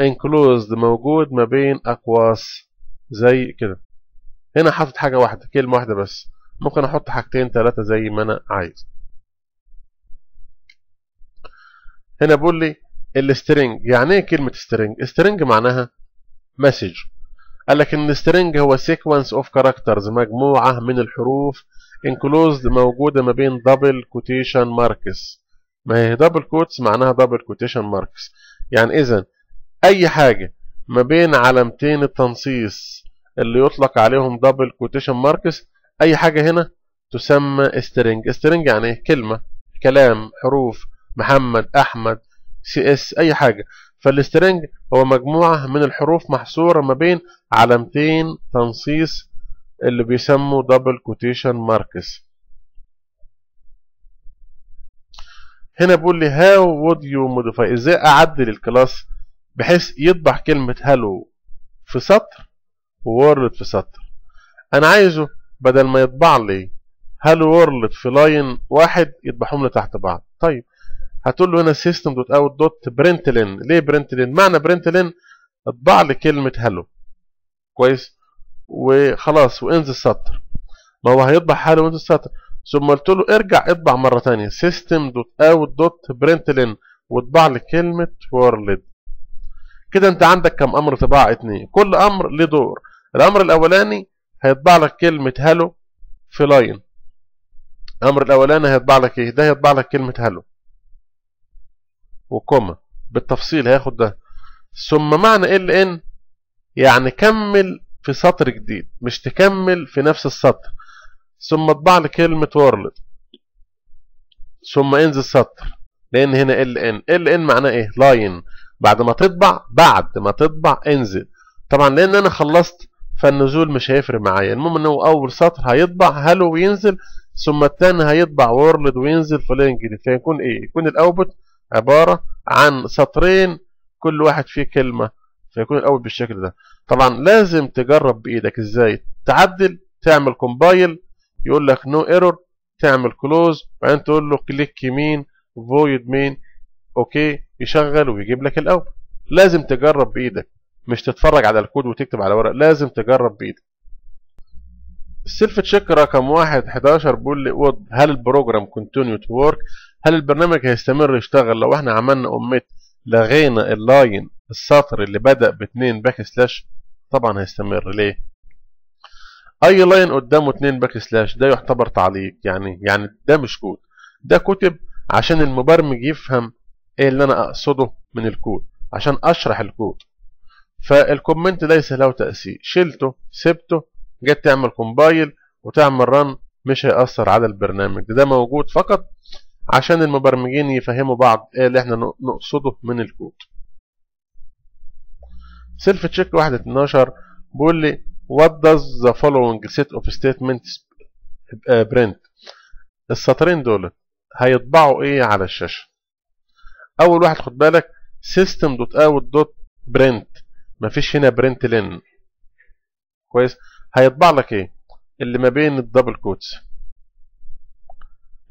enclosed موجود ما بين أقواس زي كده. هنا حاطط حاجة واحدة كلمة واحدة بس. ممكن أحط حاجتين ثلاثة زي ما أنا عايز. هنا بيقول لي ال string يعني إيه كلمة string string معناها message قال لك إن ال string هو sequence of characters مجموعة من الحروف enclosed موجودة ما بين double quotation marks. ما هي double quotes معناها double quotation marks. يعني إذا أي حاجة ما بين علامتين التنصيص اللي يطلق عليهم double quotation marks أي حاجة هنا تسمى string. string يعني إيه؟ كلمة كلام حروف محمد أحمد CS أي حاجة. فال string هو مجموعة من الحروف محصورة ما بين علامتين تنصيص اللي بيسموا double quotation marks. هنا بيقول لي how would you modify? إزاي أعدل ال class بحيث يطبع كلمة hello في سطر world في سطر. أنا عايزه بدل ما يطبع لي hello world في line واحد يطبعهم لي تحت بعض. طيب هتقول له هنا system dot out dot println ليه println معنى println اطبع لي كلمة hello. كويس؟ وخلاص وانزل السطر. ما هو هيطبع حاله وانزل السطر. ثم قلت له ارجع اطبع مرة تانية. system dot out dot println واطبع لي كلمة world. كده انت عندك كم أمر طباعة اتنين. كل أمر له دور. الأمر الأولاني هيطبع لك كلمة hello في line الأمر الأولاني هيطبع لك إيه؟ ده هيطبع لك كلمة hello و comma. بالتفصيل هياخد ده. ثم معنى ln يعني كمل في سطر جديد مش تكمل في نفس السطر. ثم اطبع لي كلمة world ثم انزل سطر. لأن هنا ln ln معناه إيه؟ line بعد ما تطبع بعد ما تطبع انزل. طبعا لأن أنا خلصت فالنزول مش هيفرق معايا. المهم إنه أول سطر هيطبع hello وينزل ثم الثاني هيطبع world وينزل جديد فيكون إيه؟ يكون ال output عبارة عن سطرين كل واحد فيه كلمة. فيكون الأول بالشكل ده. طبعا لازم تجرب بإيدك إزاي. تعدل تعمل compile يقول لك no error تعمل close وبعدين تقول له click يمين void main OK يشغل ويجيب لك الأول. لازم تجرب بإيدك. مش تتفرج على الكود وتكتب على ورق. لازم تجرب بإيدك. ال self check رقم واحد 11 بيقول لي هل ال program continue to work هل البرنامج هيستمر يشتغل؟ لو إحنا عملنا اميت لغينا ال line السطر اللي بدأ باتنين backslash طبعا هيستمر. ليه؟ أي line قدامه اتنين backslash ده يعتبر تعليق. يعني يعني ده مش كود. ده كتب عشان المبرمج يفهم إيه اللي أنا أقصده من الكود؟ عشان أشرح الكود. فال comment ليس له تأثير. شلته سبته جيت تعمل compile وتعمل run مش هيأثر على البرنامج. ده موجود فقط عشان المبرمجين يفهموا بعض إيه اللي إحنا نقصده من ال code. self check 1 12 بيقول لي what does the following set of statements print? السطرين دول هيطبعوا إيه على الشاشة؟ أول واحد خد بالك system.out.print مفيش هنا println كويس؟ هيطبع لك إيه؟ اللي ما بين ال double quotes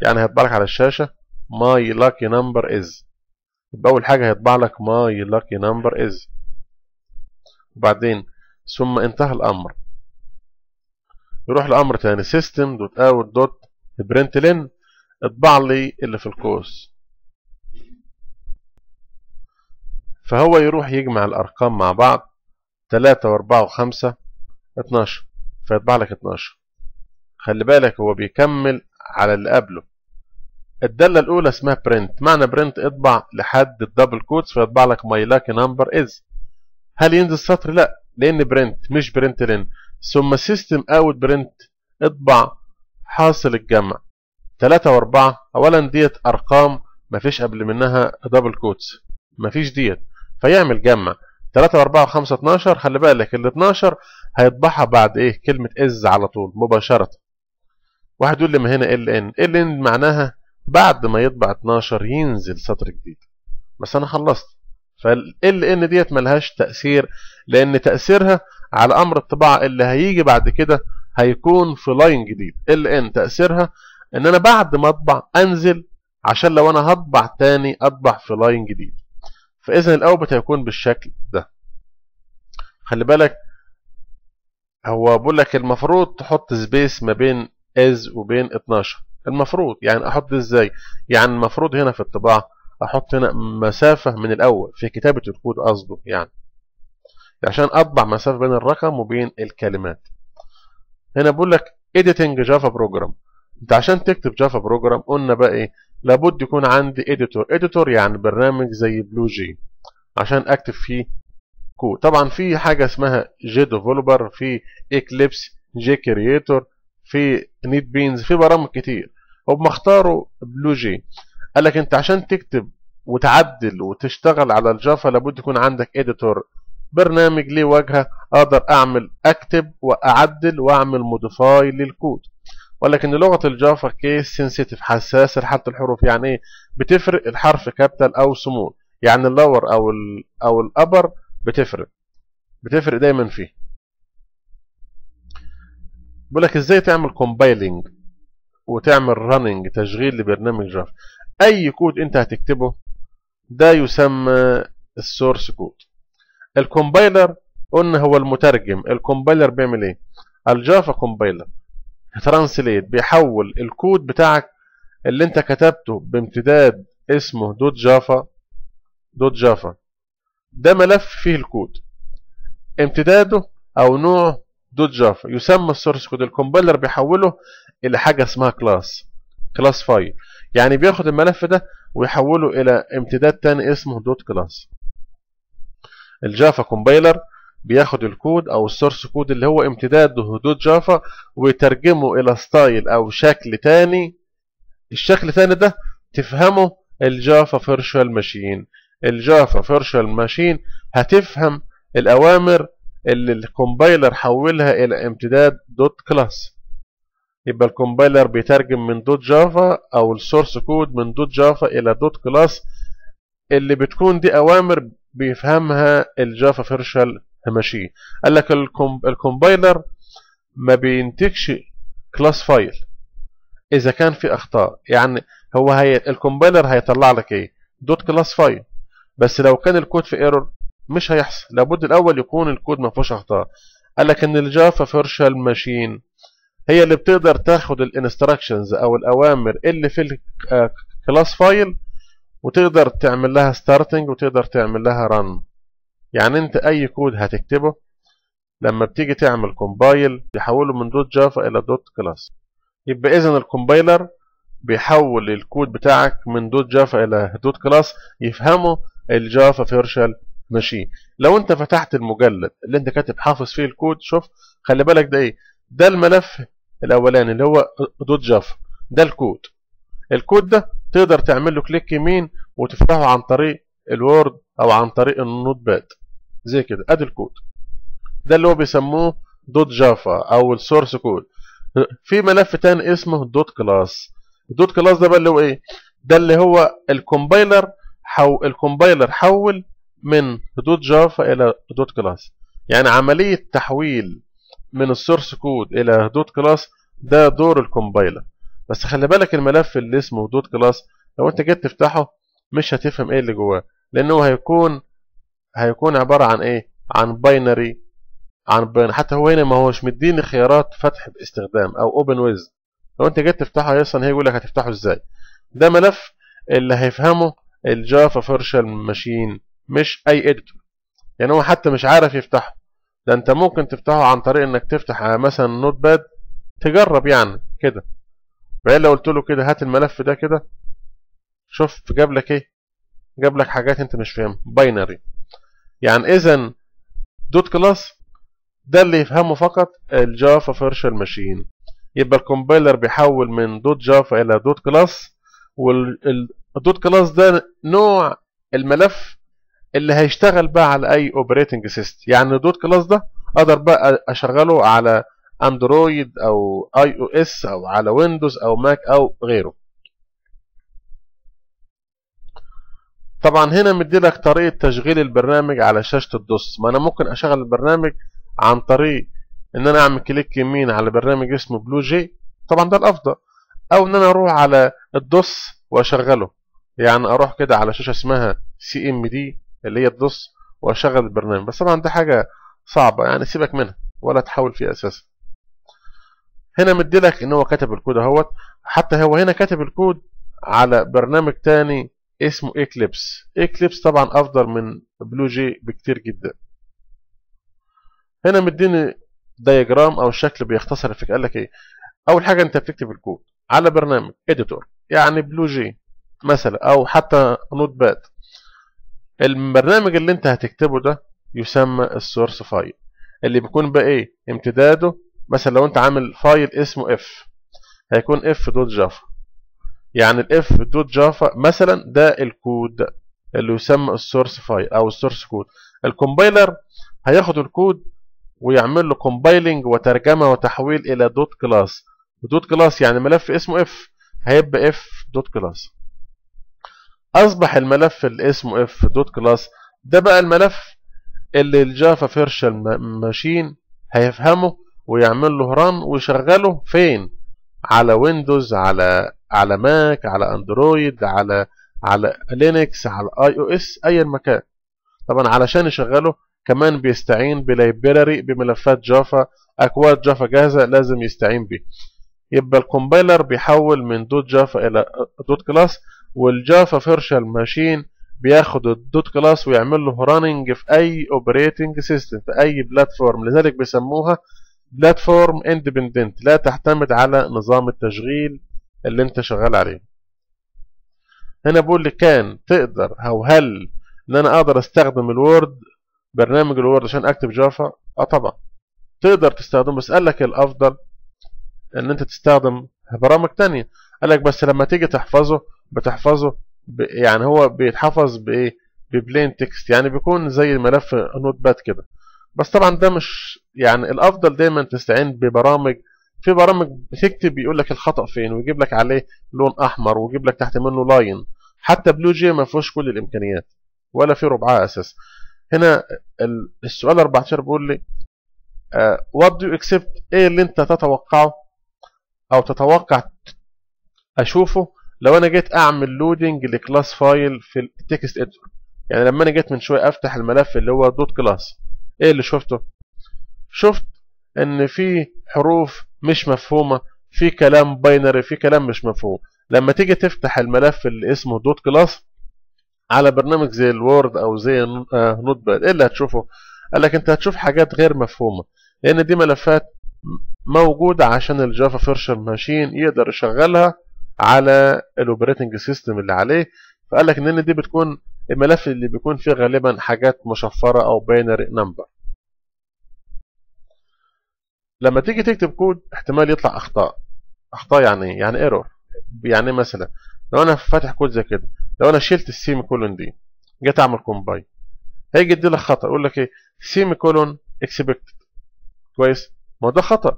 يعني هيطبع لك على الشاشة my lucky number is. يبقى أول حاجة هيطبع لك my lucky number is. وبعدين ثم انتهى الأمر. يروح لأمر تاني system.out.println اطبع لي اللي في القوس. فهو يروح يجمع الأرقام مع بعض 3 و4 و5 12 فيطبع لك 12 خلي بالك هو بيكمل على اللي قبله. الدالة الأولى اسمها print معنى print اطبع لحد ال double quotes فيطبع لك my lucky number is هل ينزل سطر؟ لا لأن print مش println ثم system out print اطبع حاصل الجمع. 3 و4 أولا ديت أرقام مفيش قبل منها double quotes مفيش ديت. فيعمل جمع. 3 و4 و5 12 خلي بالك ال 12 هيطبعها بعد إيه؟ كلمة is على طول مباشرة. واحد يقول لي ما هنا ln. ln معناها بعد ما يطبع 12 ينزل سطر جديد. بس أنا خلصت. فال ln ديت ملهاش تأثير لأن تأثيرها على أمر الطباعة اللي هيجي بعد كده هيكون في line جديد. ln تأثيرها إن أنا بعد ما أطبع أنزل عشان لو أنا هطبع تاني أطبع في line جديد. فاذا ال output هيكون بالشكل ده. خلي بالك هو بقول لك المفروض تحط space ما بين is وبين 12 المفروض يعني أحط إزاي؟ يعني المفروض هنا في الطباعة أحط هنا مسافة من الأول في كتابة الكود قصده يعني. عشان أطبع مسافة بين الرقم وبين الكلمات. هنا بقول لك editing Java program أنت عشان تكتب Java program قلنا بقى إيه؟ لابد يكون عندي editor editor يعني برنامج زي BlueJ عشان أكتب فيه كود طبعا في حاجة اسمها JDeveloper في Eclipse JCreator في NetBeans في برامج كتير. هم اختاروا BlueJ قال لك أنت عشان تكتب وتعدل وتشتغل على ال Java لابد يكون عندك editor برنامج ليه واجهه أقدر أعمل أكتب وأعدل وأعمل modify لل code ولكن لغة ال Java case sensitive حساسه لحاله الحروف يعني إيه بتفرق الحرف capital أو سمول. يعني ال lower أو ال أو ال upper بتفرق. بتفرق دايما فيه. بيقول لك إزاي تعمل compiling وتعمل running تشغيل لبرنامج Java؟ أي كود أنت هتكتبه ده يسمى ال source code. ال compiler قلنا هو المترجم. ال compiler بيعمل إيه؟ ال Java compiler. translate بيحول الكود بتاعك اللي انت كتبته بامتداد اسمه dot java dot java. ده ملف فيه الكود. امتداده أو نوع dot java. يسمى ال source code. ال compiler بيحوله إلى حاجة اسمها class class file. يعني بياخد الملف ده ويحوله إلى امتداد تاني اسمه dot class. ال Java compiler بياخد الكود أو ال source code اللي هو امتداده dot java ويترجمه إلى style أو شكل تاني. الشكل التاني ده تفهمه ال Java virtual machine ال Java virtual machine هتفهم الأوامر اللي ال compiler حولها إلى امتداد dot class يبقى ال compiler بيترجم من dot java أو ال source code من dot java إلى dot class اللي بتكون دي أوامر بيفهمها ال Java virtual machine قال لك ال compiler ما بينتجش class file إذا كان في أخطاء يعني هو هي ال compiler هيطلع لك إيه؟ dot class file بس لو كان الكود في error مش هيحصل. لابد الأول يكون الكود ما فيهوش أخطاء. قال لك إن ال Java virtual machine هي اللي بتقدر تاخد ال instructions أو الأوامر اللي في ال class file وتقدر تعمل لها starting وتقدر تعمل لها run يعني انت اي كود هتكتبه لما بتيجي تعمل compile يحوله من dot java إلى dot class. يبقى اذا ال compiler بيحول الكود بتاعك من dot java إلى dot class يفهمه ال Java virtual machine لو انت فتحت المجلد اللي انت كاتب حافظ فيه الكود شوف خلي بالك ده إيه؟ ده الملف الاولاني اللي هو dot java. ده ال code. ال code ده تقدر تعمل له click يمين وتفتحه عن طريق ال Word أو عن طريق ال Notepad. زي كده ادي الكود ده اللي هو بيسموه dot java أو ال source code في ملف تاني اسمه dot class. ال dot class ده بقى اللي هو إيه؟ ده اللي هو ال compiler حو ال compiler حول من dot java إلى dot class. يعني عملية تحويل من ال source code إلى dot class ده دور ال compiler. بس خلي بالك الملف اللي اسمه dot class لو أنت جيت تفتحه مش هتفهم إيه اللي جواه لأنه هيكون هيكون عبارة عن إيه؟ عن binary عن binary حتى هو هنا ما هوش مديني خيارات فتح باستخدام أو open with لو أنت جيت تفتحه أصلا هيقول لك هتفتحه إزاي؟ ده ملف اللي هيفهمه ال Java virtual machine مش أي editor يعني هو حتى مش عارف يفتحه. ده أنت ممكن تفتحه عن طريق إنك تفتح مثلا Notepad تجرب يعني كده. بعدين لو قلت له كده هات الملف ده كده. شوف جاب لك إيه؟ جاب لك حاجات أنت مش فاهمها. binary يعني اذا dot class ده اللي يفهمه فقط ال Java virtual machine يبقى ال compiler بيحول من dot java إلى dot class وال dot class ده نوع الملف اللي هيشتغل بقى على أي operating system يعني ال dot class ده أقدر بقى أشغله على Android أو iOS أو على Windows أو Mac أو غيره. طبعا هنا مدي لك طريقة تشغيل البرنامج على شاشة الـ DOS. ما أنا ممكن أشغل البرنامج عن طريق إن أنا أعمل click يمين على برنامج اسمه BlueJ طبعا ده الأفضل. أو إن أنا أروح على الـ DOS وأشغله. يعني أروح كده على شاشة اسمها CMD اللي هي الـ DOS وأشغل البرنامج. بس طبعا دي حاجة صعبة. يعني سيبك منها. ولا تحاول فيها أساسا. هنا مدي لك إن هو كتب الكود أهوت. حتى هو هنا كاتب الكود على برنامج تاني اسمه Eclipse Eclipse طبعا أفضل من BlueJ بكتير جدا. هنا مديني diagram أو شكل بيختصر الفكرة. قال لك إيه؟ أول حاجة أنت بتكتب الكود على برنامج editor يعني BlueJ مثلا أو حتى Notepad البرنامج اللي أنت هتكتبه ده يسمى الـ source file. اللي بيكون بقى إيه؟ امتداده. مثلا لو أنت عامل file اسمه F هيكون F dot Java يعني الـ F dot Java مثلا ده الكود اللي يسمى الـ source file أو الـ source code الـ compiler هياخد الكود ويعمل له compiling وترجمة وتحويل إلى dot class dot class يعني ملف اسمه F هيبقى F dot class أصبح الملف اللي اسمه F dot class ده بقى الملف اللي الـ Java Virtual Machine هيفهمه ويعمل له run ويشغله فين؟ على Windows على على Mac على Android على على Linux على iOS اي مكان طبعا علشان يشغله كمان بيستعين ب library بملفات Java أكواد Java جاهزة لازم يستعين بيه. يبقى الـ compiler بيحول من dot Java إلى dot class والـ Java Virtual Machine بياخد الـ dot class ويعمل له running في أي operating system في أي platform لذلك بيسموها platform independent لا تعتمد على نظام التشغيل اللي انت شغال عليه. هنا بقول لي كان تقدر أو هل ان أنا أقدر استخدم الـ Word برنامج الـ Word عشان اكتب Java؟ آه طبعا. تقدر تستخدمه بس قال لك الافضل ان انت تستخدم برامج تانية. قال لك بس لما تيجي تحفظه بتحفظه ب... يعني هو بيتحفظ بإيه؟ ب plain text. يعني بيكون زي ملف Notepad كده. بس طبعا ده مش يعني الافضل دايما تستعين ببرامج في برامج بتكتب يقول لك الخطأ فين ويجيب لك عليه لون أحمر ويجيب لك تحت منه line. حتى BlueJ ما فيهوش كل الإمكانيات ولا في ربعها أساس. هنا السؤال 14 بيقول لي What do expect إيه اللي أنت تتوقعه أو تتوقع أشوفه لو أنا جيت أعمل loading ل class file في الـ text editor يعني لما أنا جيت من شوية أفتح الملف اللي هو dot class إيه اللي شفته؟ شفت إن في حروف مش مفهومة في كلام binary في كلام مش مفهوم. لما تيجي تفتح الملف اللي اسمه dot class على برنامج زي الـ Word أو زي Notepad إيه اللي هتشوفه؟ قال لك أنت هتشوف حاجات غير مفهومة لأن دي ملفات موجودة عشان الـ Java Virtual Machine يقدر يشغلها على الـ operating system اللي عليه. فقال لك إن دي بتكون الملف اللي بيكون فيه غالبا حاجات مشفرة أو binary number لما تيجي تكتب كود احتمال يطلع أخطاء. أخطاء يعني إيه يعني error يعني مثلا لو أنا فاتح كود زي كده لو أنا شلت الـ semicolon دي جيت أعمل compile هيجي يدي لك خطأ يقول لك إيه؟ semicolon expected كويس؟ ما ده خطأ.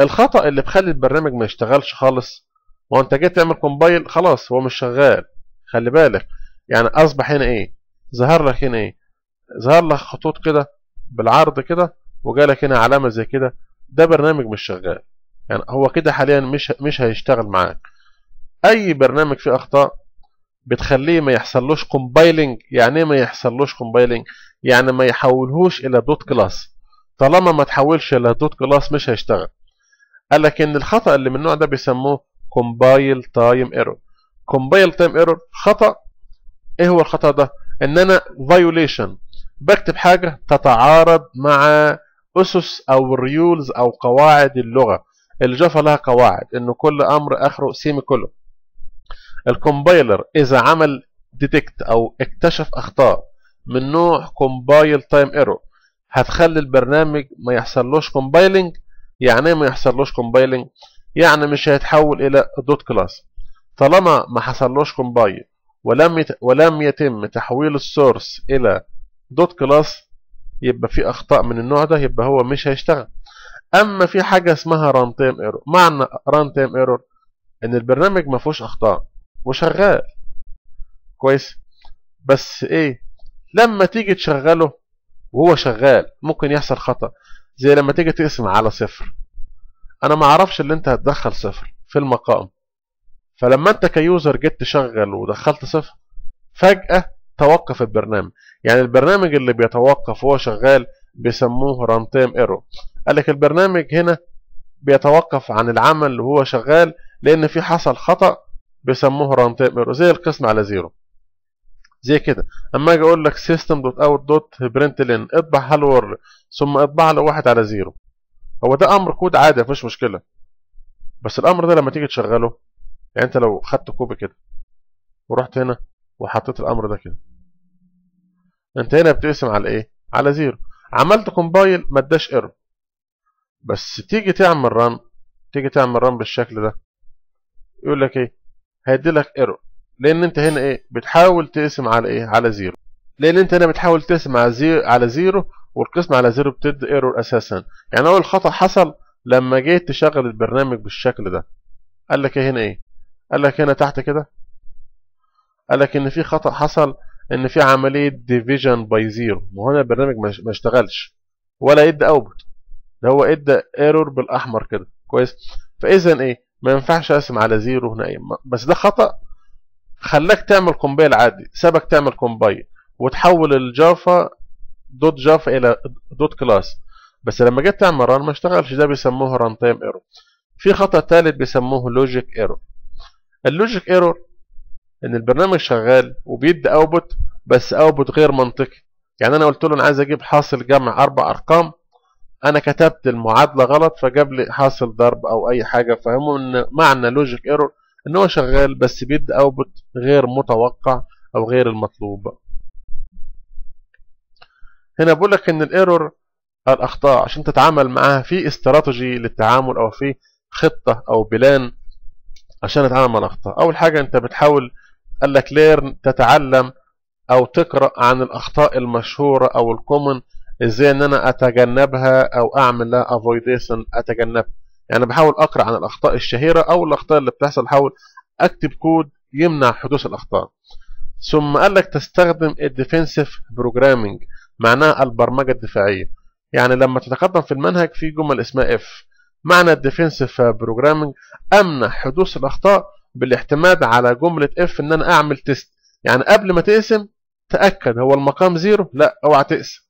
الخطأ اللي بخلي البرنامج ما يشتغلش خالص ما أنت جيت تعمل compile خلاص هو مش شغال. خلي بالك. يعني أصبح هنا إيه؟ ظهر لك هنا إيه؟ ظهر لك خطوط كده بالعرض كده وجالك هنا علامة زي كده. ده برنامج مش شغال. يعني هو كده حاليا مش مش هيشتغل معاك. أي برنامج فيه أخطاء بتخليه ما يحصلوش compiling يعني إيه ما يحصلوش compiling يعني ما يحولهوش إلى dot class. طالما ما تحولش إلى dot class مش هيشتغل. قال لك إن الخطأ اللي من النوع ده بيسموه compile time error compile time error خطأ. إيه هو الخطأ ده؟ إن أنا violation بكتب حاجة تتعارض مع أسس أو rules أو قواعد اللغة. الـ Java لها قواعد إنه كل أمر آخره semicolon الـ compiler إذا عمل detect أو اكتشف أخطاء من نوع compile time error هتخلي البرنامج ما يحصلوش compiling يعني إيه ما يحصلوش compiling يعني مش هيتحول إلى dot class طالما ما حصلوش compile ولم يت... ولم يتم تحويل الـ source إلى dot class يبقى في أخطاء من النوع ده يبقى هو مش هيشتغل. أما في حاجة اسمها run time error معنى run time error إن البرنامج ما فيهوش أخطاء وشغال. كويس؟ بس إيه؟ لما تيجي تشغله وهو شغال ممكن يحصل خطأ. زي لما تيجي تقسم على صفر. أنا ما أعرفش اللي أنت هتدخل صفر في المقام. فلما أنت ك user جيت تشغل ودخلت صفر فجأة توقف البرنامج. يعني البرنامج اللي بيتوقف وهو شغال بيسموه runtime error قال لك البرنامج هنا بيتوقف عن العمل وهو شغال لأن في حصل خطأ بيسموه runtime error زي القسم على زيرو. زي كده. أما أجي أقول لك system dot out dot print line اطبع hello ثم اطبع له واحد على zero. هو ده أمر كود عادي مفيش مشكلة. بس الأمر ده لما تيجي تشغله يعني أنت لو خدت copy كده ورحت هنا وحطيت الأمر ده كده. أنت هنا بتقسم على إيه؟ على zero. عملت compile ما اداش error. بس تيجي تعمل run تيجي تعمل run بالشكل ده يقول لك إيه؟ هيدي لك error. لأن أنت هنا إيه؟ بتحاول تقسم على إيه؟ على zero. لأن أنت هنا بتحاول تقسم على zero على zero والقسم على zero بتدي error أساسا. يعني أول خطأ حصل لما جيت تشغل البرنامج بالشكل ده. قال لك إيه هنا إيه؟ قال لك هنا تحت كده قال لك إن في خطأ حصل إن في عملية division by zero وهنا البرنامج ما اشتغلش. ولا ادى output ده هو ادى error بالأحمر كده. كويس؟ فاذا إيه؟ ما ينفعش أقسم على zero هنا إيه؟ بس ده خطأ. خلاك تعمل compile عادي. سابك تعمل compile وتحول ال Java dot Java إلى dot class بس لما جيت تعمل run ما اشتغلش. ده بيسموه runtime error في خطأ ثالث بيسموه logic error ال logic error إن البرنامج شغال وبيدي output بس output غير منطقي. يعني أنا قلت له أنا عايز أجيب حاصل جمع أربع أرقام. أنا كتبت المعادلة غلط فجاب لي حاصل ضرب أو أي حاجة. فهموا إن معنى logic error إن هو شغال بس بيدي output غير متوقع أو غير المطلوب. هنا بقول لك إن ال error الأخطاء عشان تتعامل معاها في استراتيجي للتعامل أو في خطة أو plan عشان تتعامل مع الأخطاء. أول حاجة أنت بتحاول قال لك learn تتعلم أو تقرأ عن الأخطاء المشهورة أو ال common إزاي إن أنا أتجنبها أو أعمل لها avoidation أتجنبها. يعني بحاول أقرأ عن الأخطاء الشهيرة أو الأخطاء اللي بتحصل بحاول أكتب كود يمنع حدوث الأخطاء. ثم قال لك تستخدم ال defensive programming معناها البرمجة الدفاعية. يعني لما تتقدم في المنهج في جمل اسمها if معنى ال defensive programming أمنع حدوث الأخطاء بالاعتماد على جملة if إن أنا أعمل test يعني قبل ما تقسم تأكد هو المقام zero لا أوعى تقسم.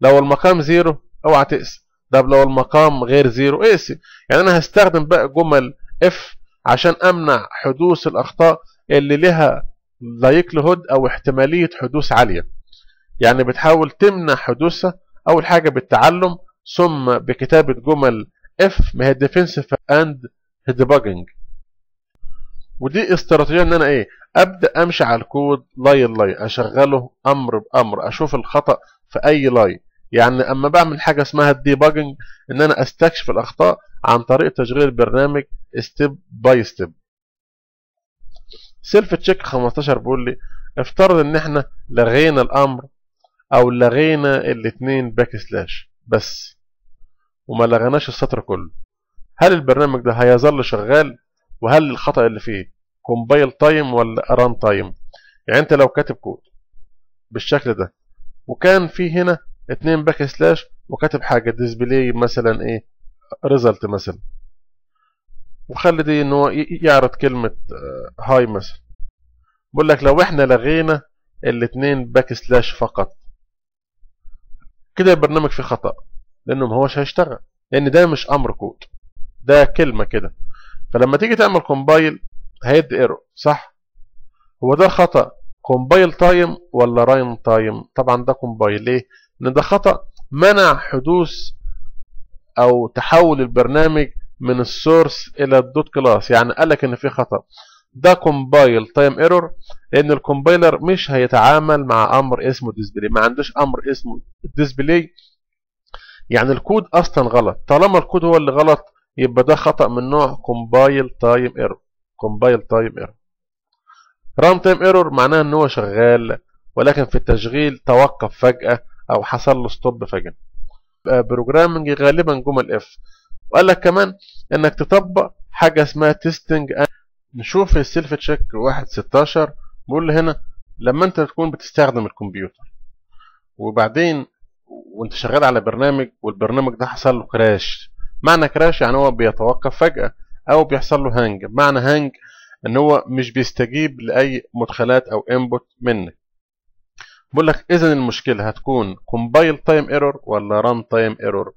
لو المقام zero أوعى تقسم. طب لو المقام غير zero اقسم. يعني أنا هستخدم بقى جمل if عشان أمنع حدوث الأخطاء اللي لها likelihood أو احتمالية حدوث عالية. يعني بتحاول تمنع حدوثها. أول حاجة بالتعلم ثم بكتابة جمل if ما هي defensive and debugging ودي استراتيجية إن أنا إيه أبدأ أمشي على الكود لاي لاي أشغله أمر بأمر أشوف الخطأ في أي line. يعني أما بعمل حاجة اسمها ال debugging إن أنا أستكشف الأخطاء عن طريق تشغيل البرنامج step by step self check 15 بيقول لي افترض إن إحنا لغينا الأمر أو لغينا الاثنين backslash بس وما لغيناش السطر كله. هل البرنامج ده هيظل شغال؟ وهل الخطأ اللي فيه compile time ولا runtime يعني أنت لو كاتب كود بالشكل ده وكان في هنا اتنين backslash وكاتب حاجة display مثلا إيه؟ result مثلا. وخلي دي إن هو يعرض كلمة hi مثلا. بقول لك لو إحنا لغينا الاتنين backslash فقط كده البرنامج فيه خطأ لأنه ما هوش هيشتغل لأن ده مش أمر كود ده كلمة كده. فلما تيجي تعمل compile هيدي error صح؟ هو ده خطأ. compile time ولا runtime طبعا ده compile ليه؟ ان ده خطأ منع حدوث أو تحول البرنامج من ال source إلى ال dot class يعني قال لك إن في خطأ. ده compile time error لأن ال compiler مش هيتعامل مع أمر اسمه display ما عندوش أمر اسمه display يعني الكود أصلا غلط. طالما الكود هو اللي غلط يبقى ده خطأ من نوع compile time error compile time error runtime error معناها إن هو شغال ولكن في التشغيل توقف فجأة أو حصل له stop فجأة. programming غالبا جمل if وقال لك كمان إنك تطبق حاجة اسمها testing نشوف ال self check 1.16 بيقول هنا لما أنت تكون بتستخدم الكمبيوتر. وبعدين وأنت شغال على برنامج والبرنامج ده حصل له crash معنى crash يعني هو بيتوقف فجأة أو بيحصل له hang معنى hang إن هو مش بيستجيب لأي مدخلات أو input منك. بقول لك اذا المشكلة هتكون compile time error ولا runtime error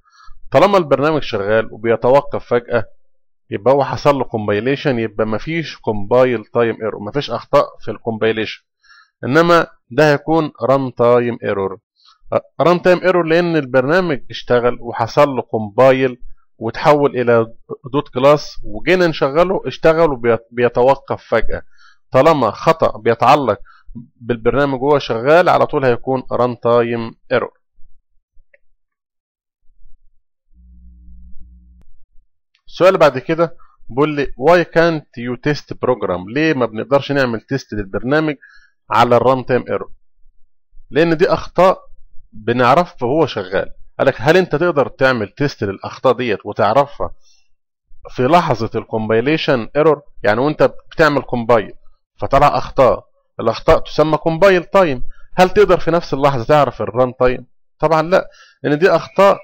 طالما البرنامج شغال وبيتوقف فجأة يبقى هو حصل له compilation يبقى مفيش compile time error مفيش أخطاء في ال compilation إنما ده هيكون runtime error runtime error لأن البرنامج اشتغل وحصل له compile وتحول إلى .class وجينا نشغله اشتغل وبيتوقف فجأة. طالما خطأ بيتعلق بالبرنامج وهو شغال على طول هيكون runtime error السؤال بعد كده بيقول لي واي كانت يو test بروجرام ليه ما بنقدرش نعمل تيست للبرنامج على ال runtime error لأن دي أخطاء بنعرفها وهو شغال. قالك هل انت تقدر تعمل test للأخطاء ديت وتعرفها في لحظة ال compilation error يعني وانت بتعمل compile فطلع أخطاء. الأخطاء تسمى compile time هل تقدر في نفس اللحظة تعرف ال runtime طبعا لا لأن دي أخطاء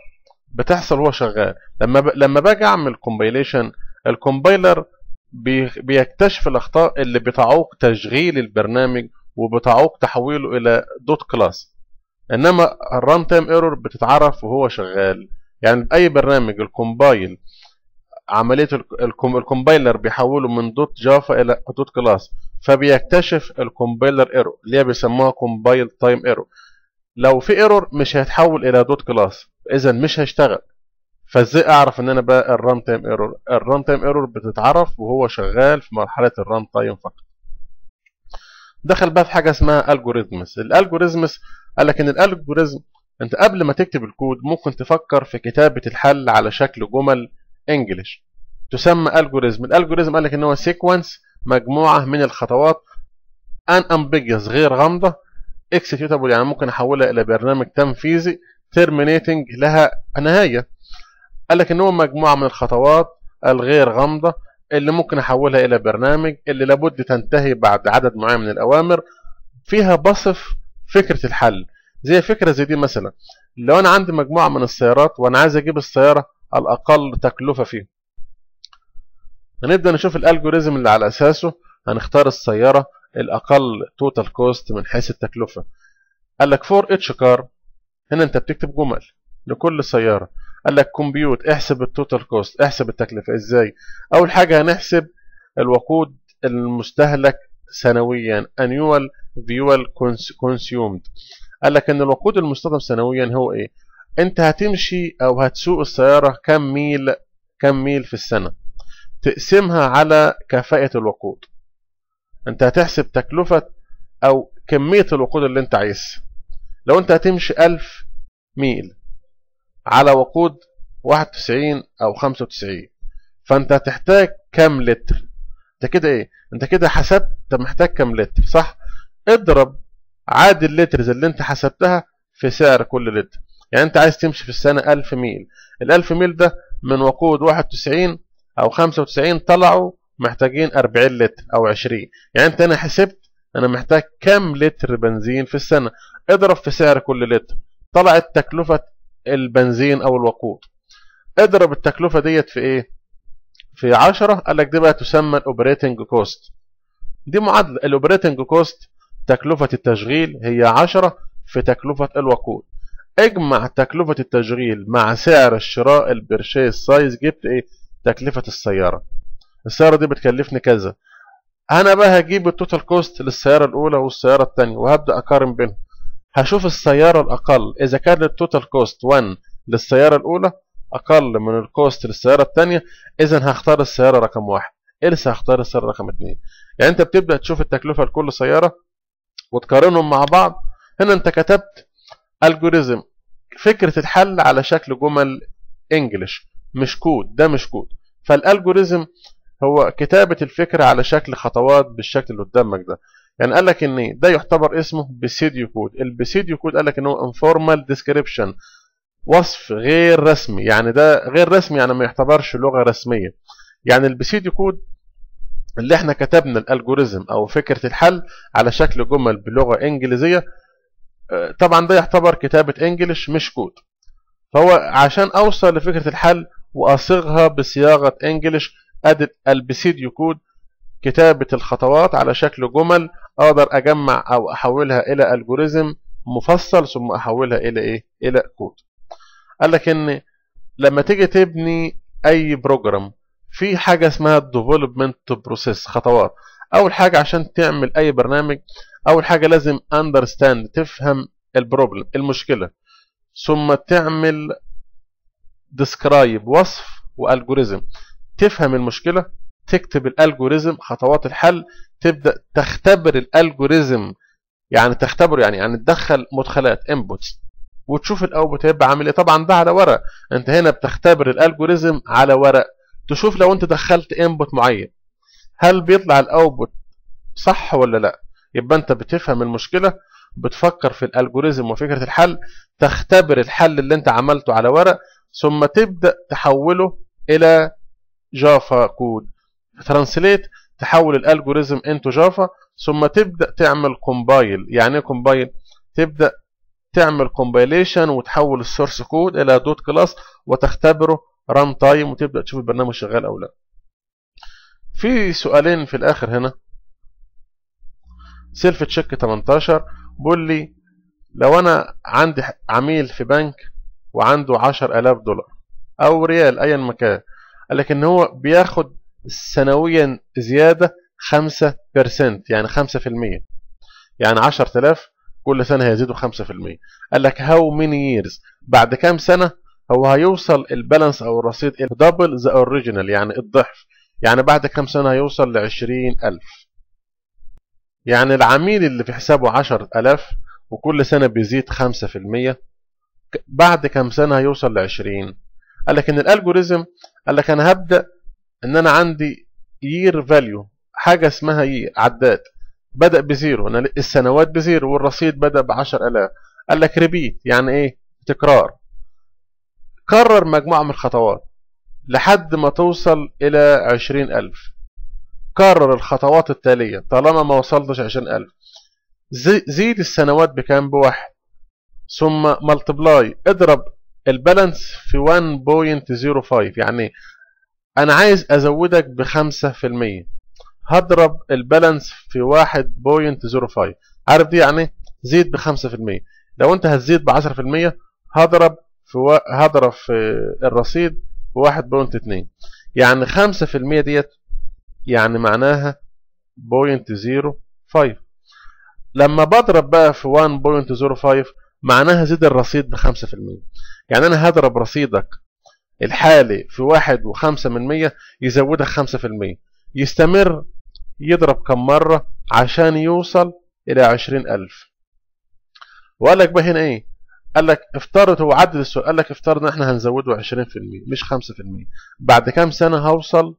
بتحصل وهو شغال. لما ب... لما باجي أعمل compilation ال compiler بي... بيكتشف الأخطاء اللي بتعوق تشغيل البرنامج وبتعوق تحويله إلى .class إنما ال runtime error بتتعرف وهو شغال. يعني أي برنامج ال compile عملية ال compiler بيحوله من .java إلى .class فبيكتشف ال compiler error اللي هي بيسموها compile time error. لو في error مش هيتحول إلى .class اذا مش هيشتغل. فإزاي أعرف إن أنا بقى ال runtime error؟ ال runtime error بتتعرف وهو شغال في مرحلة ال runtime فقط. دخل بقى في حاجة اسمها algorithms ال algorithms قال لك إن ال algorithm أنت قبل ما تكتب الكود ممكن تفكر في كتابة الحل على شكل جمل English تسمى algorithm ال algorithm قال لك إن هو sequence مجموعة من الخطوات unambiguous غير غامضة executable يعني ممكن أحولها إلى برنامج تنفيذي terminating لها نهاية. قال لك إن هو مجموعة من الخطوات الغير غامضة اللي ممكن أحولها إلى برنامج اللي لابد تنتهي بعد عدد معين من الأوامر. فيها بصف فكرة الحل. زي فكرة زي دي مثلا. لو أنا عندي مجموعة من السيارات وأنا عايز أجيب السيارة الأقل تكلفة فيه هنبدأ نشوف ال algorithm اللي على أساسه. هنختار السيارة الأقل total cost من حيث التكلفة. قال لك for each car هنا أنت بتكتب جمل لكل سيارة. قال لك compute احسب ال total cost احسب التكلفة. إزاي؟ أول حاجة هنحسب الوقود المستهلك سنويا annual fuel consumed. قال لك إن الوقود المستخدم سنويا هو إيه؟ أنت هتمشي أو هتسوق السيارة كم ميل كم ميل في السنة. تقسمها على كفاءة الوقود. أنت هتحسب تكلفة أو كمية الوقود اللي أنت عايزها. لو أنت هتمشي 1000 ميل على وقود 91 أو 95 فأنت هتحتاج كام لتر؟ أنت كده إيه؟ أنت كده حسبت أنت محتاج كام لتر؟ صح؟ اضرب عادي اللترز اللي انت حسبتها في سعر كل لتر. يعني انت عايز تمشي في السنة 1000 ميل. ال 1000 ميل ده من وقود 91 أو 95 طلعوا محتاجين 40 لتر أو 20 يعني انت هنا حسبت أنا محتاج كام لتر بنزين في السنة. اضرب في سعر كل لتر. طلعت تكلفة البنزين أو الوقود. اضرب التكلفة ديت في إيه؟ في 10 قال لك دي بقى تسمى ال operating cost دي معادلة. ال operating cost تكلفة التشغيل هي 10 في تكلفة الوقود. اجمع تكلفة التشغيل مع سعر الشراء ال purchase price جبت إيه تكلفة السيارة. السيارة دي بتكلفني كذا. أنا بقى هجيب ال total cost للسيارة الأولى والسيارة الثانية وهبدأ أقارن بينهم. هشوف السيارة الأقل. إذا كان ال total cost 1 للسيارة الأولى أقل من ال cost للسيارة الثانية إذا هختار السيارة رقم واحد. لسه هختار السيارة رقم اثنين يعني أنت بتبدأ تشوف التكلفة لكل سيارة وتقارنهم مع بعض. هنا انت كتبت algorithm فكرة الحل على شكل جمل English مش كود ده مش كود فال algorithm هو كتابة الفكرة على شكل خطوات بالشكل اللي قدامك ده. يعني قال لك إن ده يعتبر اسمه pseudocode ال pseudocode قال لك إن هو informal description وصف غير رسمي. يعني ده غير رسمي يعني ما يعتبرش لغة رسمية. يعني ال pseudocode اللي إحنا كتبنا ال algorithm أو فكرة الحل على شكل جمل بلغة انجليزية طبعا ده يعتبر كتابة English مش كود. فهو عشان اوصل لفكرة الحل واصيغها بصياغة English ادي ال pseudocode كتابة الخطوات على شكل جمل أقدر اجمع أو احولها إلى algorithm مفصل ثم احولها إلى إيه؟ إلى كود. قال لك إن لما تيجي تبني اي program في حاجة اسمها ال development process خطوات. أول حاجة عشان تعمل أي برنامج أول حاجة لازم understand تفهم ال problem المشكلة. ثم تعمل describe وصف و algorithm تفهم المشكلة تكتب ال algorithm خطوات الحل تبدأ تختبر ال algorithm يعني تختبره يعني يعني تدخل مدخلات inputs وتشوف ال output هيبقى عامل إيه. طبعا ده على ورق. أنت هنا بتختبر ال algorithm على ورق تشوف لو انت دخلت input معين هل بيطلع ال output صح ولا لا؟ يبقى انت بتفهم المشكلة بتفكر في ال algorithm وفكرة الحل تختبر الحل اللي انت عملته على ورق ثم تبدأ تحوله إلى جافا code translate تحول ال algorithm into جافا ثم تبدأ تعمل compile يعني إيه compile تبدأ تعمل compilation وتحول ال source code إلى dot class وتختبره run time وتبدأ تشوف البرنامج شغال أو لا. في سؤالين في الآخر هنا. self check 18 بيقول لي لو أنا عندي عميل في بنك وعنده 10000 دولار أو ريال أيا قال لك ان هو بياخد سنويا زيادة 5% يعني 5% يعني 10000 كل سنة هيزيدوا 5% قال لك how many years بعد كام سنة هو هيوصل ال balance أو الرصيد double the original يعني الضعف. يعني بعد كام سنة هيوصل ل 20000 يعني العميل اللي في حسابه 10000 وكل سنة بيزيد 5% بعد كام سنة هيوصل ل 20 قال لك إن ال algorithm قال لك أنا هبدأ إن أنا عندي year value حاجة اسمها year عداد. بدأ ب zero. أنا السنوات ب zero والرصيد بدأ ب 10000 قال لك repeat يعني إيه؟ تكرار. كرر مجموعة من الخطوات لحد ما توصل إلى 20000 كرر الخطوات التالية طالما ما وصلتش 20000 زيد السنوات بكام؟ بواحد. ثم multiply اضرب ال balance في 1.05 يعني أنا عايز أزودك بخمسة في المية. هضرب البالانس في 1.05 عارف دي يعني؟ زيد بخمسة في المية. لو أنت هتزيد بعشرة في المية هضرب في. هضرب في الرصيد في 1.2 يعني خمسة في المية ديت يعني معناها 0.05 لما بضرب بقى في 1.05 معناها زيد الرصيد بخمسة في المية. يعني أنا هضرب رصيدك الحالي في واحد وخمسة من مية يزودك خمسة في المية. يستمر يضرب كم مرة عشان يوصل إلى عشرين ألف. وقال لك بقى هنا إيه؟ قال لك افترض هو عدد السؤال قال لك افترض إن إحنا هنزوده 20% مش 5% بعد كام سنة هوصل؟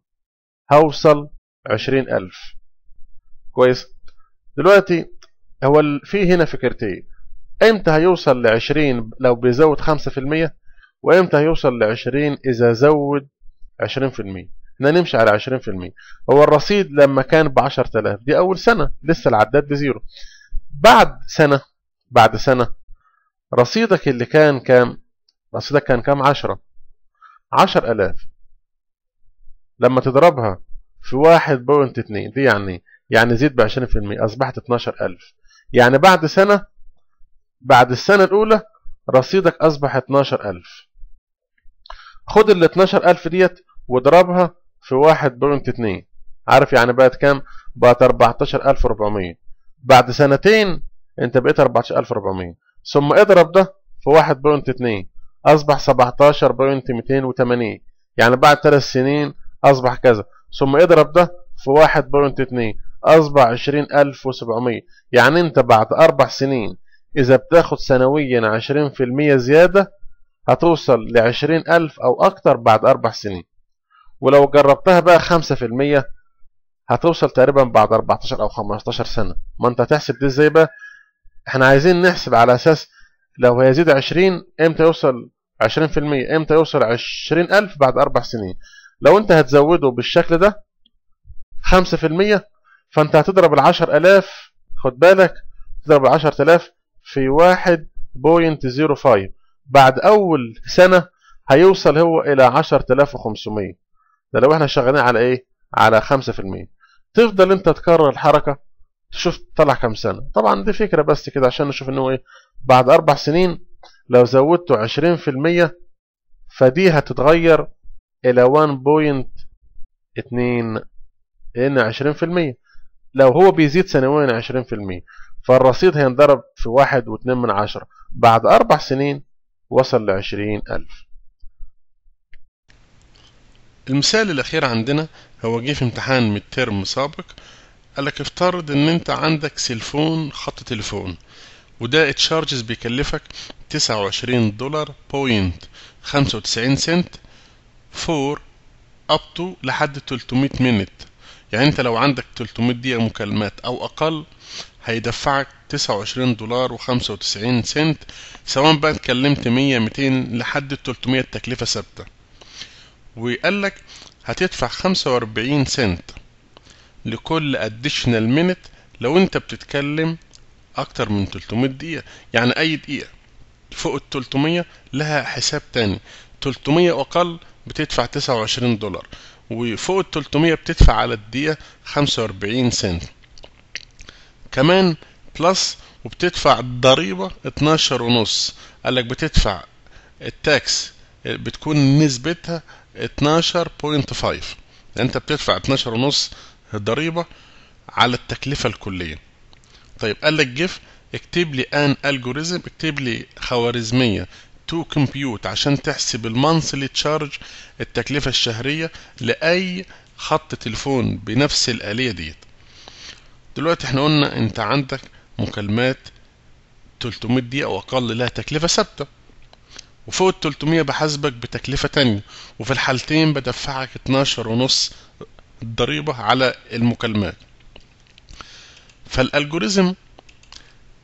هوصل 20000 كويس؟ دلوقتي هو في هنا فكرتين. إمتى هيوصل ل 20 لو بيزود 5% وإمتى هيوصل ل 20 إذا زود 20% إحنا نمشي على 20% هو الرصيد لما كان ب 10000 دي أول سنة لسه العداد بزيرو. بعد سنة بعد سنة رصيدك اللي كان كام؟ رصيدك كان كام؟ 10 10000 لما تضربها في 1.2 دي يعني يعني زيد ب 20% أصبحت 12000 يعني بعد سنة بعد السنة الأولى رصيدك أصبح 12000 خد ال 12000 ديت واضربها في 1.2 عارف يعني بقت كام؟ بقت 14400 بعد سنتين انت بقيت 14400 ثم اضرب ده في 1.2 أصبح 17.280 يعني بعد 3 سنين أصبح كذا. ثم اضرب ده في 1.2 أصبح 20700 يعني انت بعد أربع سنين إذا بتاخد سنويا 20% زيادة هتوصل ل 20000 أو أكتر بعد أربع سنين. ولو جربتها بقى 5% هتوصل تقريبا بعد 14 أو 15 سنة. ما انت هتحسب دي إزاي بقى؟ إحنا عايزين نحسب على أساس لو هيزيد 20 إمتى يوصل 20% إمتى يوصل 20000 بعد أربع سنين؟ لو انت هتزوده بالشكل ده 5% فانت هتضرب ال 10000 خد بالك تضرب ال 10000 في 1.05 بعد أول سنة هيوصل هو إلى 10500 ده لو إحنا شغالين على إيه؟ على 5% تفضل انت تكرر الحركة تشوف طلع كام سنة. طبعا دي فكرة بس كده عشان نشوف إنه إيه بعد أربع سنين لو زودته 20% فدي هتتغير إلى 1.2 لأن 20% لو هو بيزيد سنويا 20% فالرصيد هينضرب في واحد واتنين من عشرة. بعد أربع سنين وصل لعشرين ألف. المثال الأخير عندنا هو جه في امتحان من ترم سابق. قالك افترض إن أنت عندك cell phone خط تليفون وده charges بيكلفك تسعة وعشرين دولار point خمسة وتسعين سنت for up to لحد 300 minute يعني أنت لو عندك 300 دقيقة مكالمات أو أقل هيدفعك 29 دولار و95 سنت سواء بقى اتكلمت 100 200 لحد 300 التكلفة ثابتة. وقال لك هتدفع 45 سنت. لكل additional minute لو انت بتتكلم أكتر من 300 دقيقة. يعني أي دقيقة فوق ال 300 لها حساب تاني. 300 وأقل بتدفع 29 دولار. وفوق ال 300 بتدفع على الدقيقة 45 سنت. كمان plus وبتدفع الضريبة 12 ونص. قالك بتدفع ال tax بتكون نسبتها 12.5 انت بتدفع 12 ونص ضريبة على التكلفة الكلية. طيب قال لك give اكتب لي an algorithm اكتب لي خوارزمية to compute عشان تحسب ال monthly charge التكلفة الشهرية لأي خط تليفون بنفس الآلية ديت. دلوقتي إحنا قلنا انت عندك مكالمات 300 دقيقة وأقل لها تكلفة ثابتة. وفوق ال 300 بحاسبك بتكلفة تانية. وفي الحالتين بدفعك 12 ونص ضريبة على المكالمات. فالالجوريزم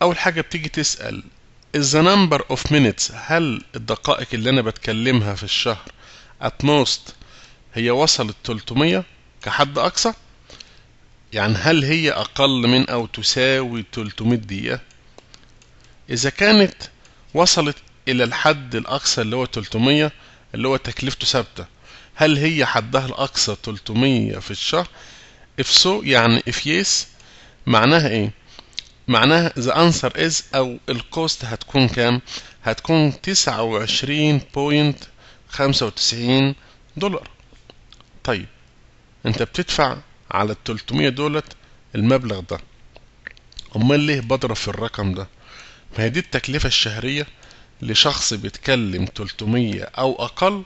أول حاجة بتيجي تسأل is the number of minutes هل الدقائق اللي أنا بتكلمها في الشهر at most هي وصلت 300 كحد أقصى؟ يعني هل هي أقل من أو تساوي 300 دقيقة؟ إذا كانت وصلت إلى الحد الأقصى اللي هو 300 اللي هو تكلفته ثابتة. هل هي حدها الأقصى 300 في الشهر؟ if so يعني if yes معناها إيه؟ معناها the answer is أو الكوست هتكون كام؟ هتكون 29.95 دولار. طيب أنت بتدفع على ال 300 دولت المبلغ ده. أمال ليه بضرب في الرقم ده؟ ما هي دي التكلفة الشهرية لشخص بيتكلم 300 أو أقل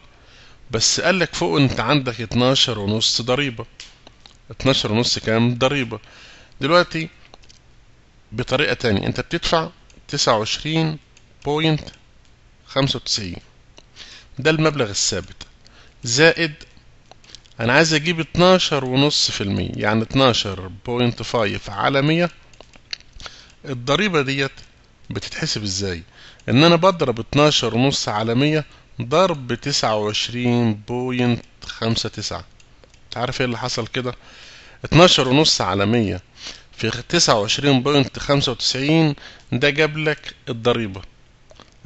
بس قال لك فوق انت عندك 12 ونص ضريبة. 12 ونص كام؟ ضريبة. دلوقتي بطريقة تانية. انت بتدفع 29.95 ده المبلغ الثابت. زائد أنا عايز أجيب 12 ونص في المية. يعني 12.5 على 100 الضريبة ديت بتتحسب إزاي؟ ان أنا بضرب 12 ونص على 100 ضرب 29.59 تعرف إيه اللي حصل كده؟ 12 ونص على 100 في 29.95 ده جاب لك الضريبة.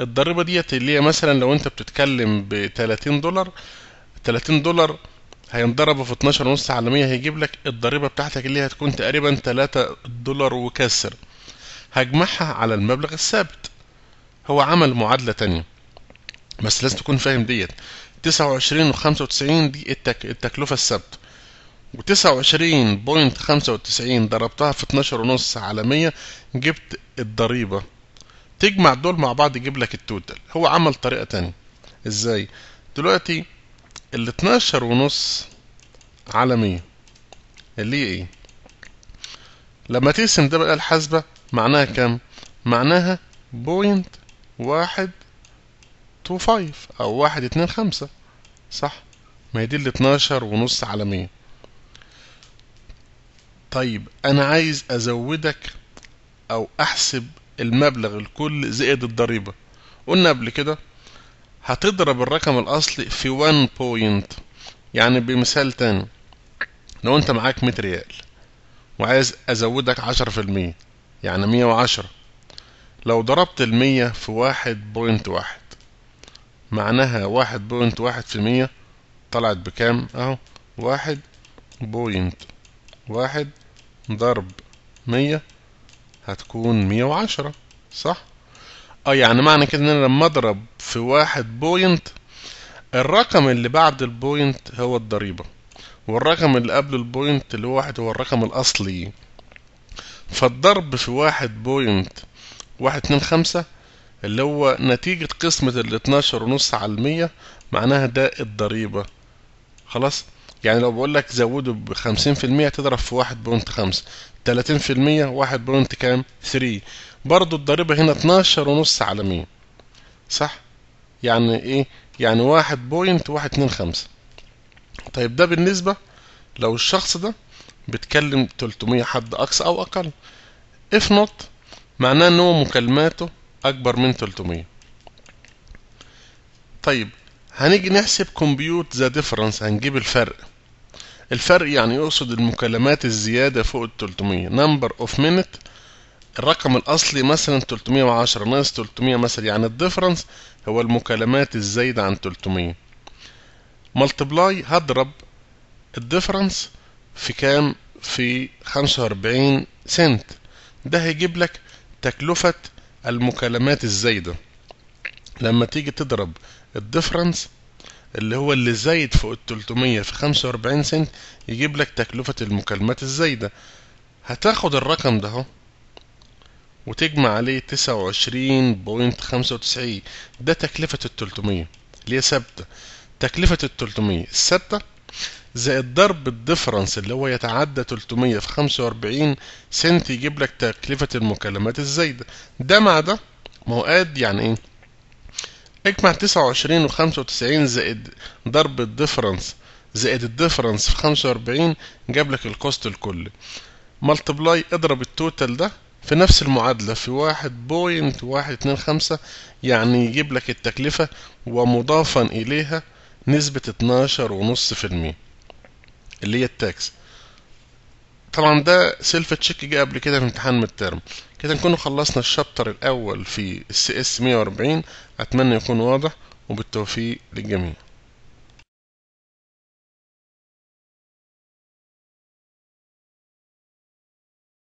الضريبة ديت اللي هي مثلا لو أنت بتتكلم ب 30 دولار 30 دولار هينضربوا في 12 ونص على 100 هيجيب لك الضريبة بتاعتك اللي هتكون تقريبا 3 دولار وكسر. هجمعها على المبلغ الثابت. هو عمل معادلة تانية. بس لازم تكون فاهم ديت. 29 و 95 دي التك... التكلفة الثابتة. و29.95 ضربتها في 12 ونص على 100 جبت الضريبة. تجمع دول مع بعض يجيب لك ال total هو عمل طريقة تانية. إزاي؟ دلوقتي ال 12 ونص على 100 اللي هي إيه؟ لما تقسم ده بقى الحاسبة معناها كام؟ معناها point واحد two five أو واحد اتنين خمسة صح؟ ما هي دي ال 12 ونص على 100 طيب أنا عايز أزودك أو أحسب المبلغ الكل زائد الضريبة. قلنا قبل كده هتضرب الرقم الأصلي في 1 point يعني بمثال تاني. لو أنت معاك 100 ريال وعايز أزودك 10% يعني 110 لو ضربت المية في واحد point واحد معناها واحد point واحد في المية طلعت بكام اهو؟ واحد point واحد ضرب مية هتكون مية وعشرة صح؟ آه يعني معنى كده إن أنا لما أضرب في واحد point الرقم اللي بعد ال point هو الضريبة والرقم اللي قبل البوينت اللي هو واحد هو الرقم الأصلي. فالضرب في واحد point واحد اتنين خمسة اللي هو نتيجة قسمة ال 12 ونص على المية معناها ده الضريبة. خلاص؟ يعني لو بقول لك زوده ب 50% تضرب في 1.5 30% 1 بوينت كام؟ 3 برضو الضريبة هنا 12 ونص على 100 صح؟ يعني إيه؟ يعني 1.125 طيب ده بالنسبة لو الشخص ده بيتكلم 300 حد أقصى أو أقل. if not معناه إن هو مكالماته أكبر من 300 طيب هنيجي نحسب compute the difference هنجيب الفرق. الفرق يعني يقصد المكالمات الزيادة فوق ال 300 number of minute الرقم الأصلي مثلا 310 ناقص 300 مثلا يعني ال difference هو المكالمات الزايدة عن 300 multiply هضرب ال difference في كام؟ في 45 سنت. ده هيجيب لك تكلفة المكالمات الزايدة. لما تيجي تضرب ال difference اللي هو اللي زايد فوق ال 300 في 45 سنت يجيب لك تكلفة المكالمات الزايدة. هتاخد الرقم ده أهو وتجمع عليه 29.95 ده تكلفة ال 300 اللي هي ثابتة. تكلفة ال 300 الثابتة زائد ضرب ال difference اللي هو يتعدى 300 في 45 سنت يجيب لك تكلفة المكالمات الزايدة. ده مع ده ما هو قاد يعني إيه؟ اجمع 29 و 95 زائد ضرب ال difference زائد ال difference في 45 جاب لك ال cost الكلي. multiply اضرب ال total ده في نفس المعادلة في واحد point واحد اتنين خمسة يعني يجيب لك التكلفة ومضافا إليها نسبة اتناشر ونص في المية. اللي هي ال tax. طبعا ده self check جه قبل كده في امتحان ال term كده نكون خلصنا ال chapter الأول في ال CS 140 أتمنى يكون واضح وبالتوفيق للجميع.